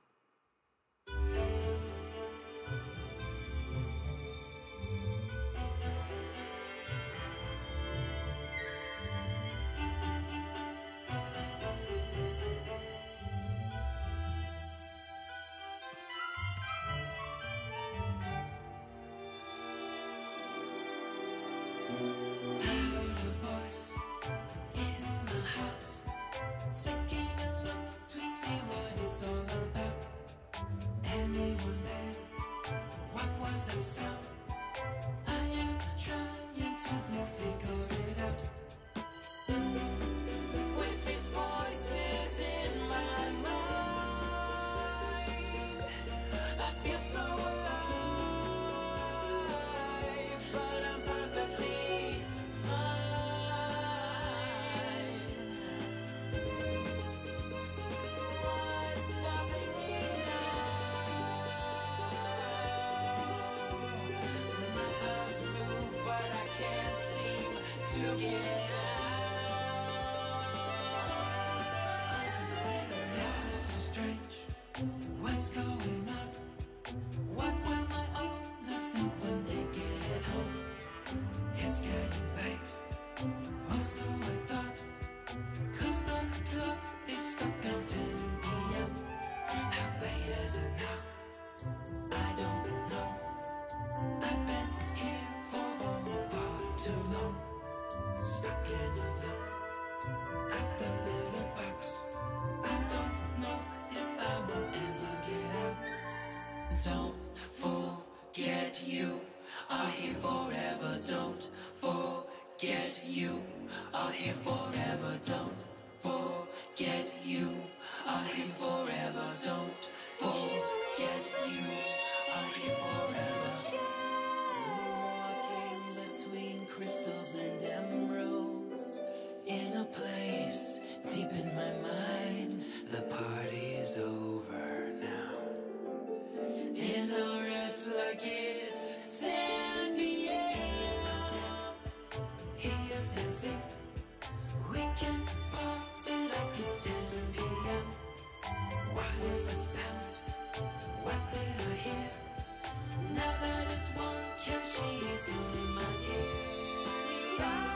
to my ear.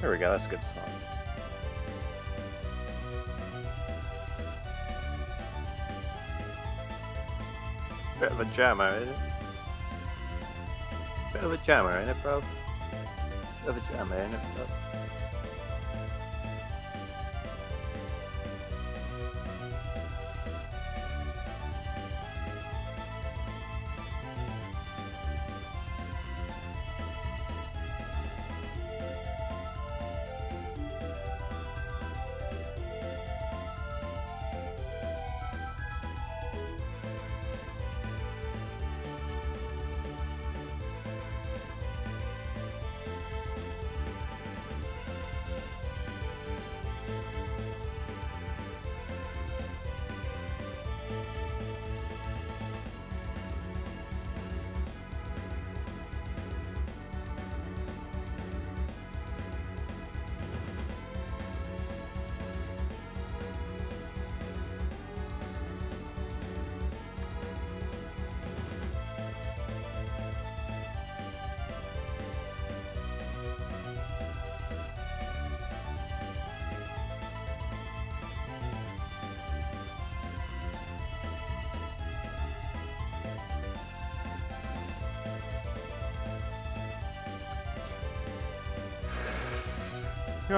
There we go, that's a good song. Bit of a jammer, isn't it? Bit of a jammer, ain't it, bro? Of a jammer, ain't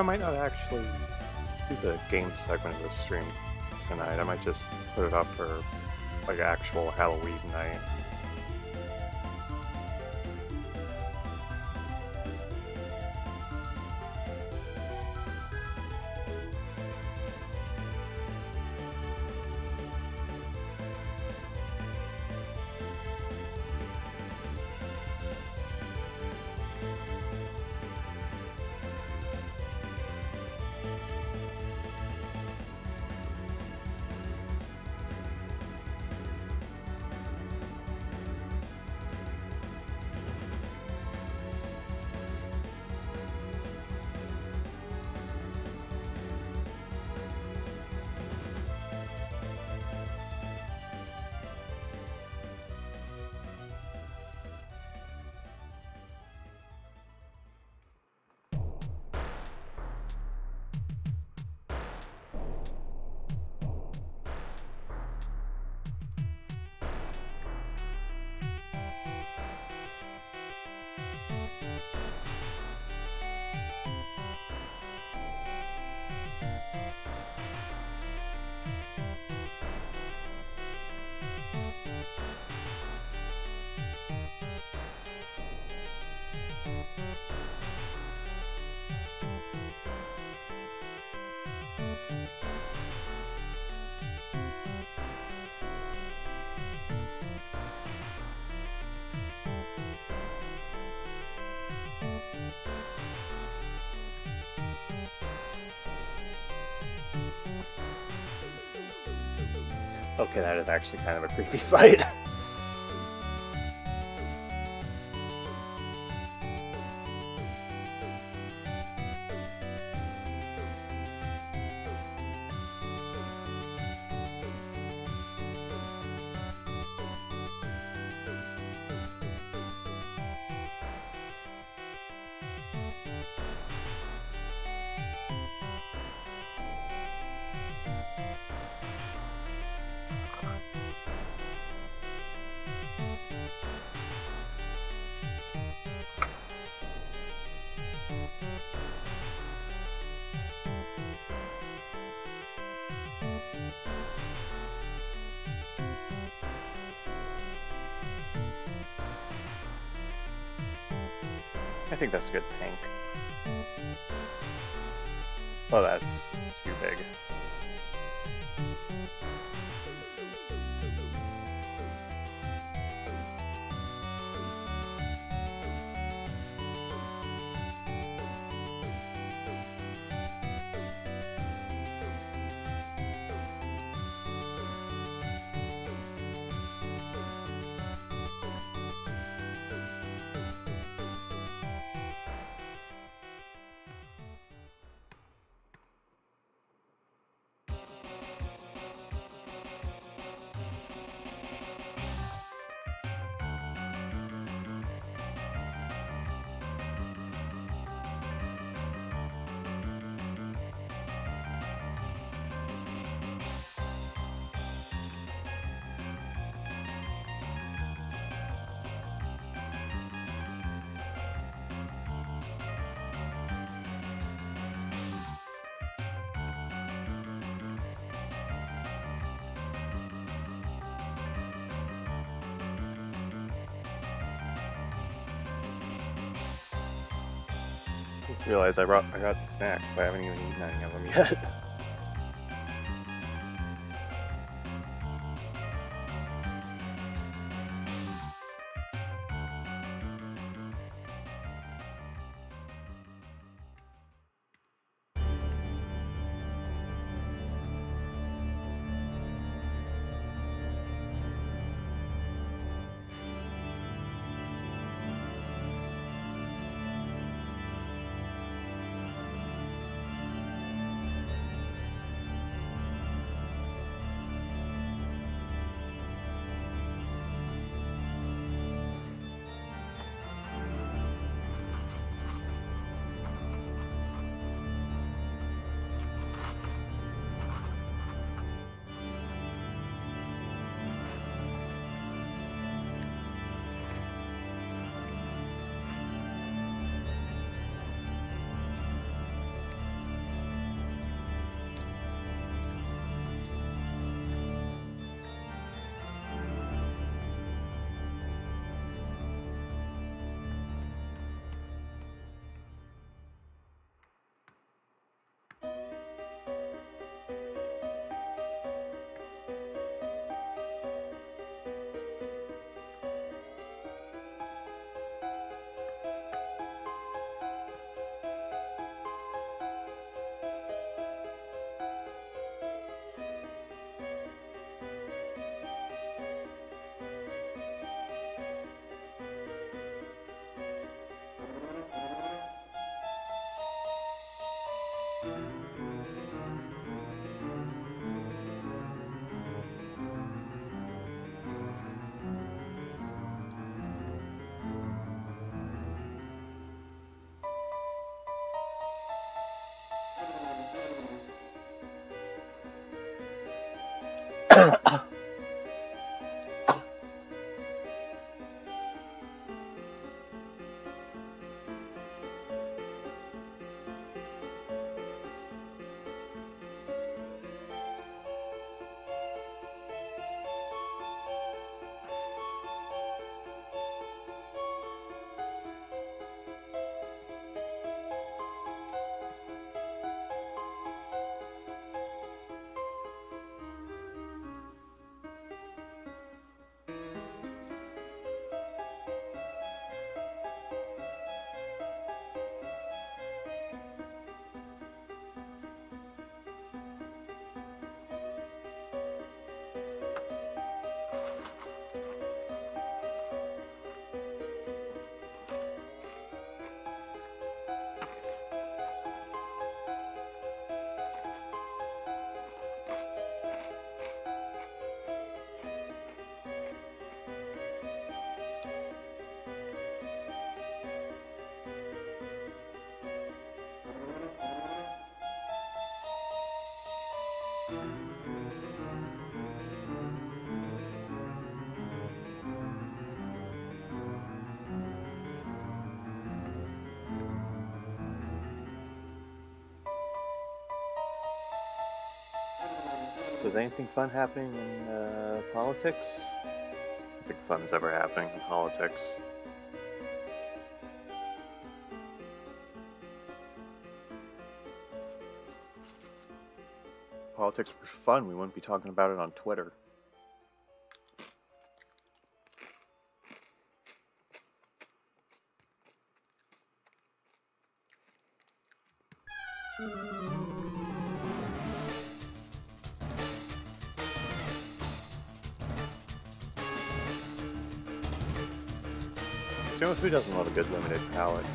know, I might not actually do the game segment of the stream tonight. I might just put it up for like actual Halloween night. Okay, that is actually kind of a creepy sight. Just realized I brought I got snacks, but I haven't even eaten any of them yet. Is anything fun happening in uh, politics? I think fun's ever happening in politics. Politics were fun, we wouldn't be talking about it on Twitter. Doesn't love a good limited palette?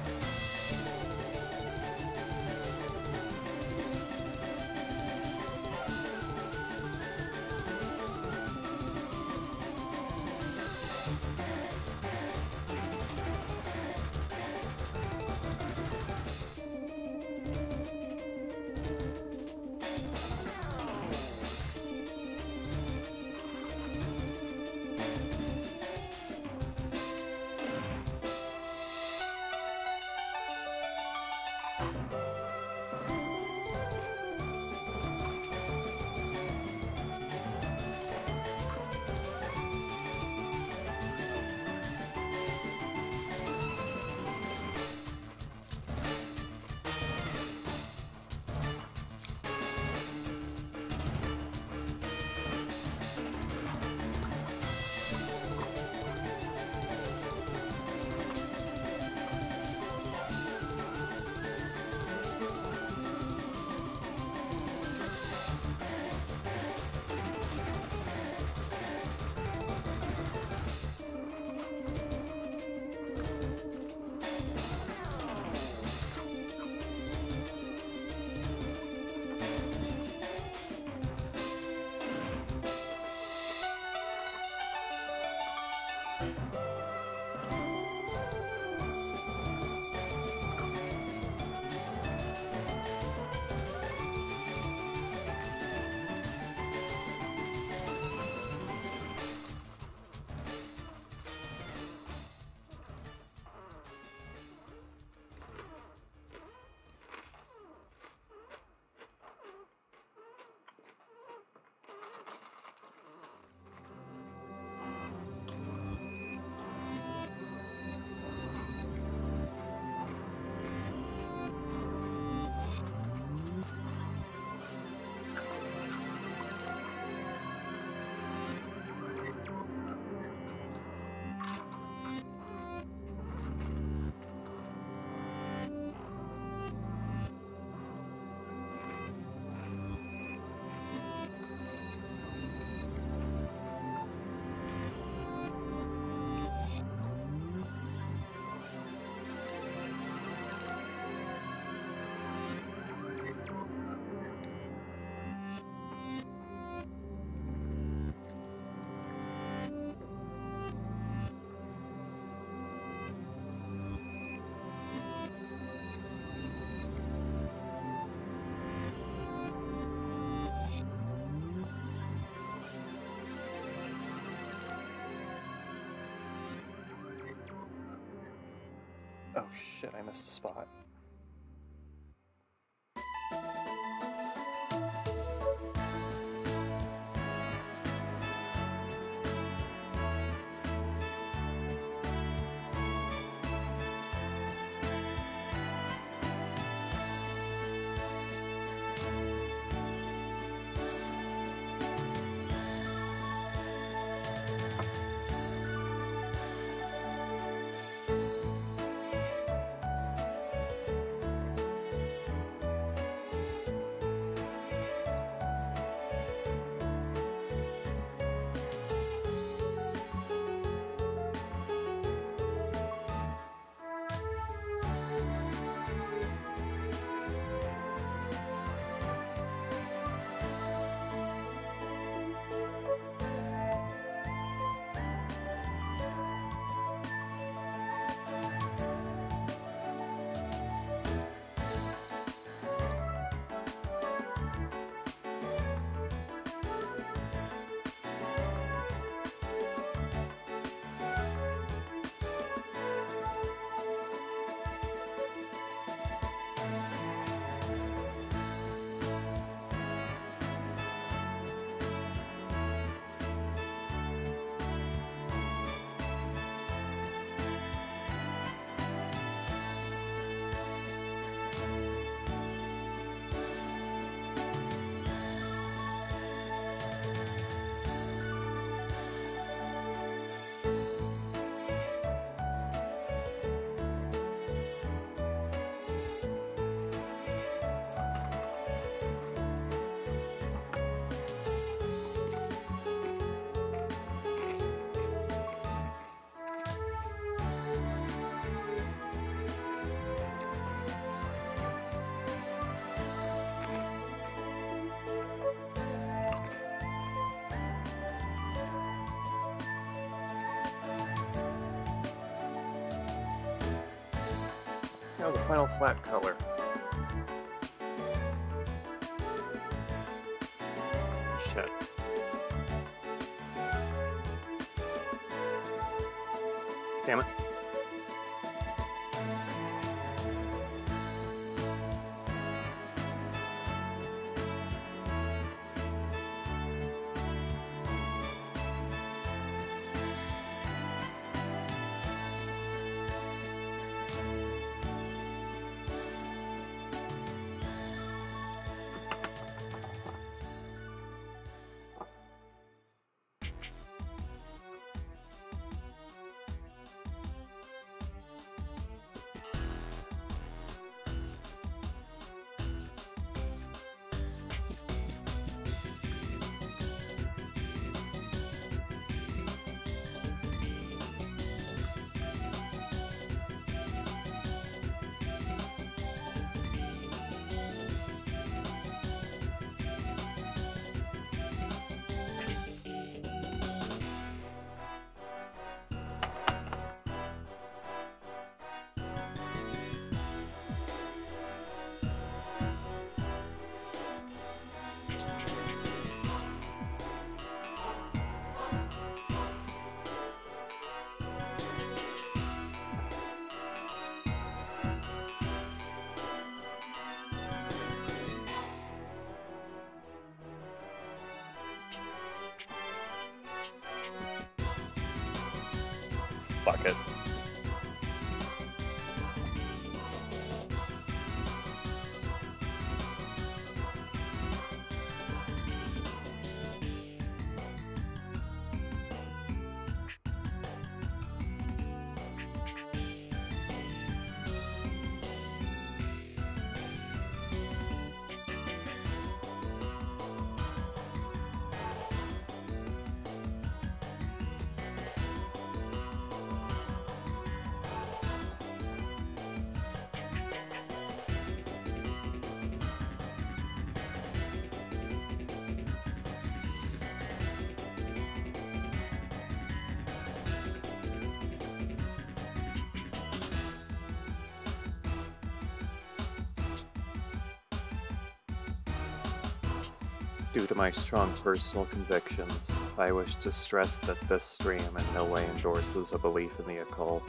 Oh shit, I missed a spot. Final flat color? Due to my strong personal convictions, I wish to stress that this stream in no way endorses a belief in the occult.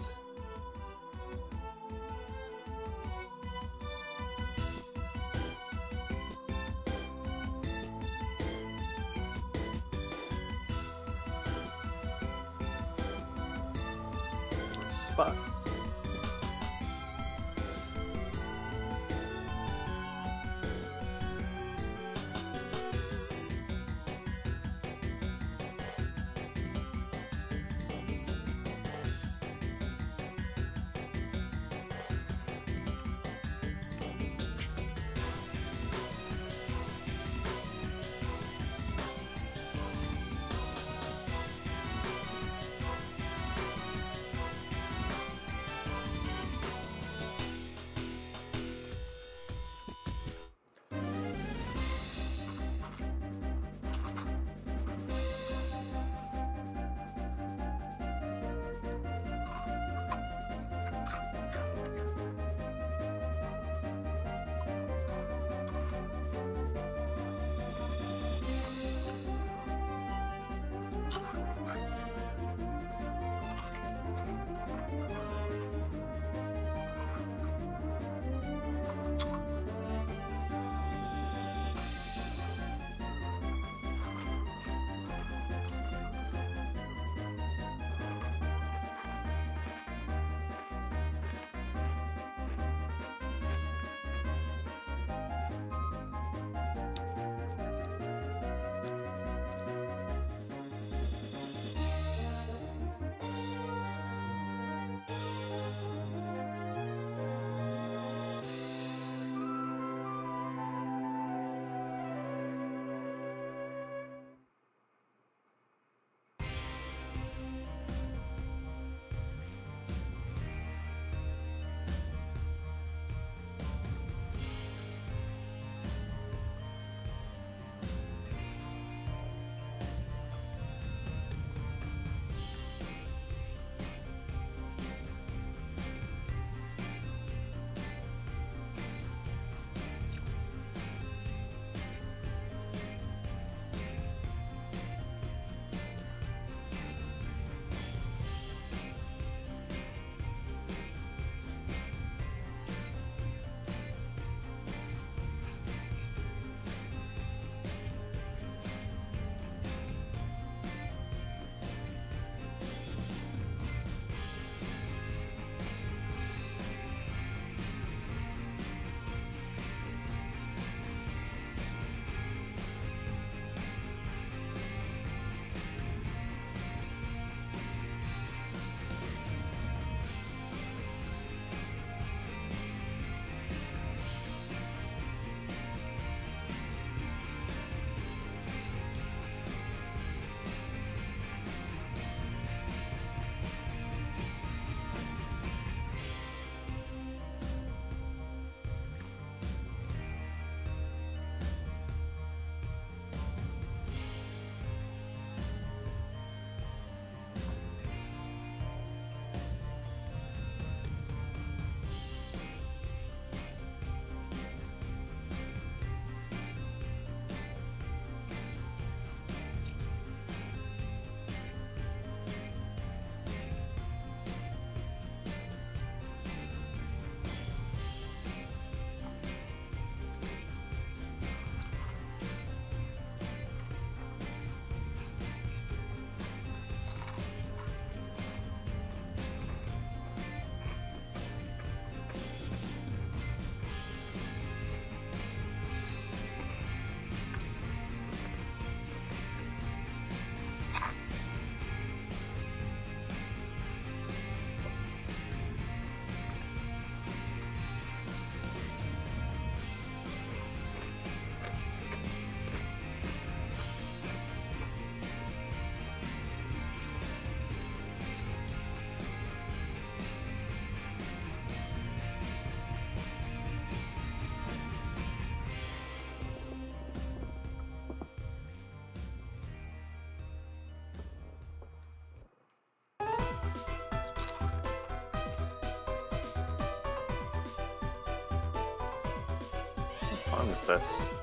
Song is this?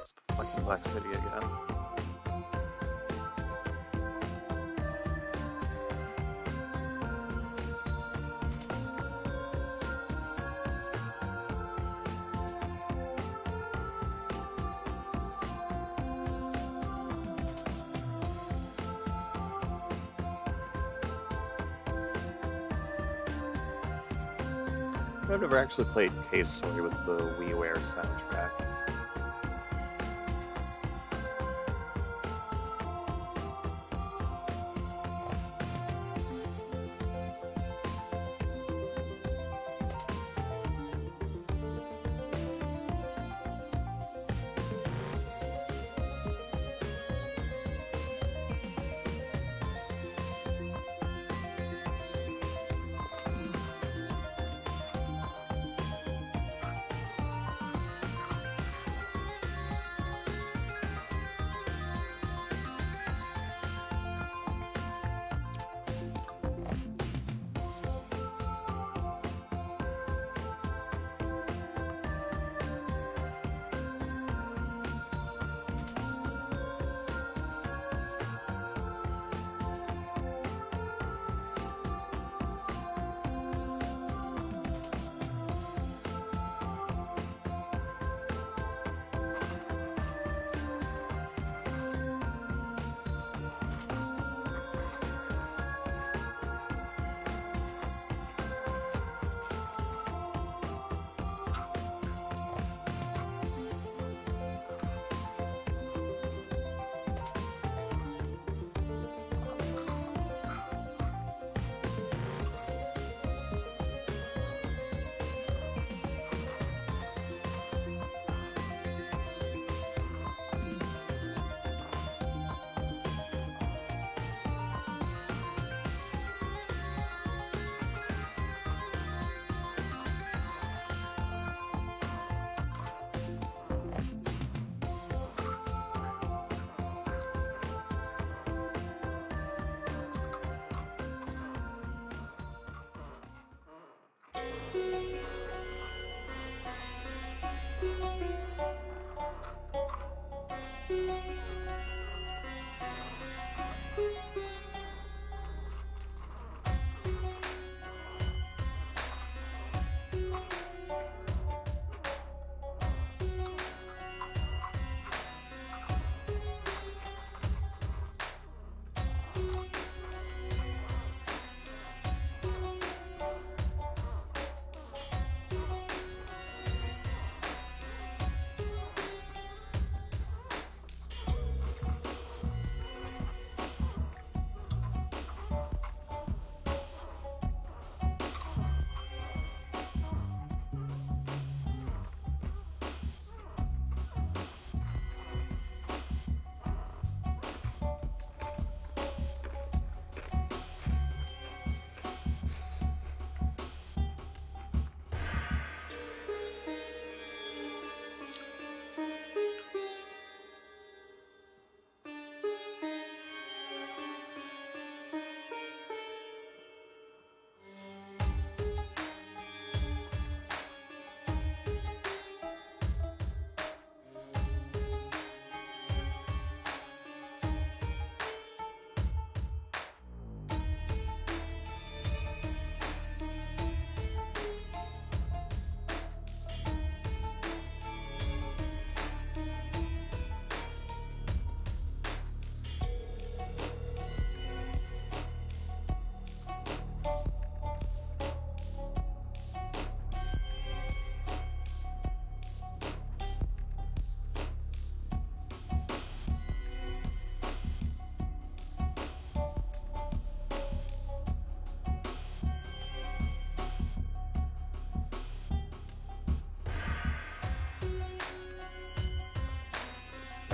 It's fucking Black City again. Actually played Cave Story with the WiiWare soundtrack.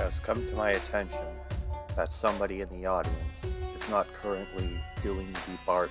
Has come to my attention that somebody in the audience is not currently doing the Bart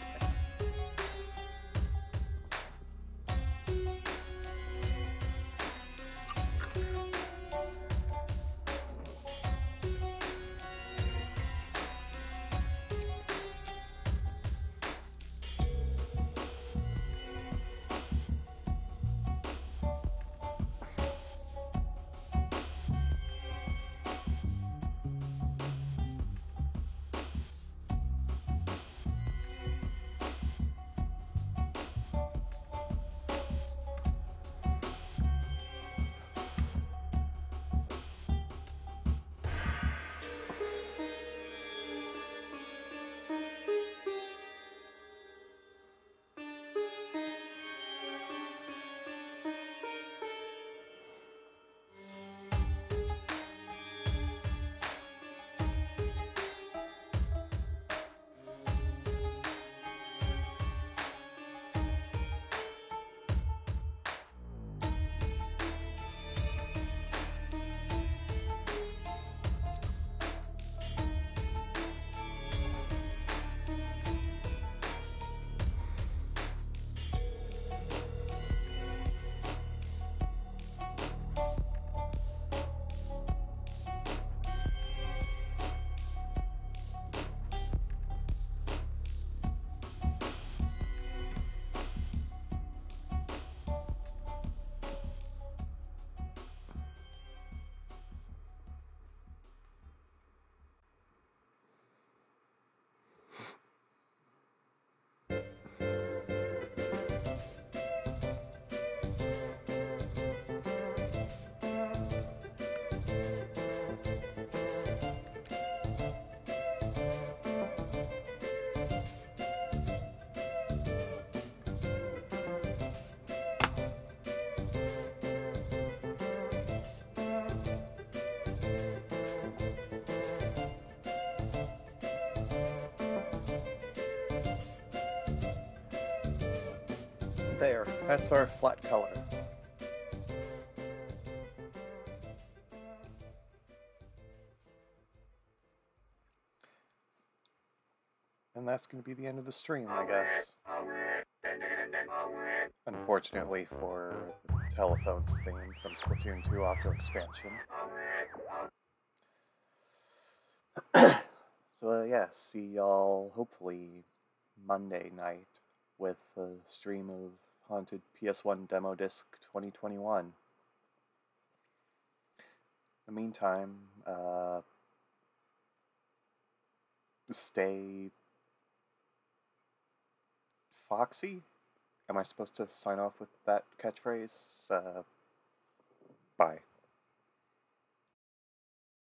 That's our flat color. And that's going to be the end of the stream, I guess. Unfortunately for the telephones theme from Splatoon 2 Octo Expansion. so, uh, yeah, see y'all hopefully Monday night with a stream of Haunted PS1 Demo Disc 2021. In the meantime, uh, stay foxy. Am I supposed to sign off with that catchphrase? Uh, bye.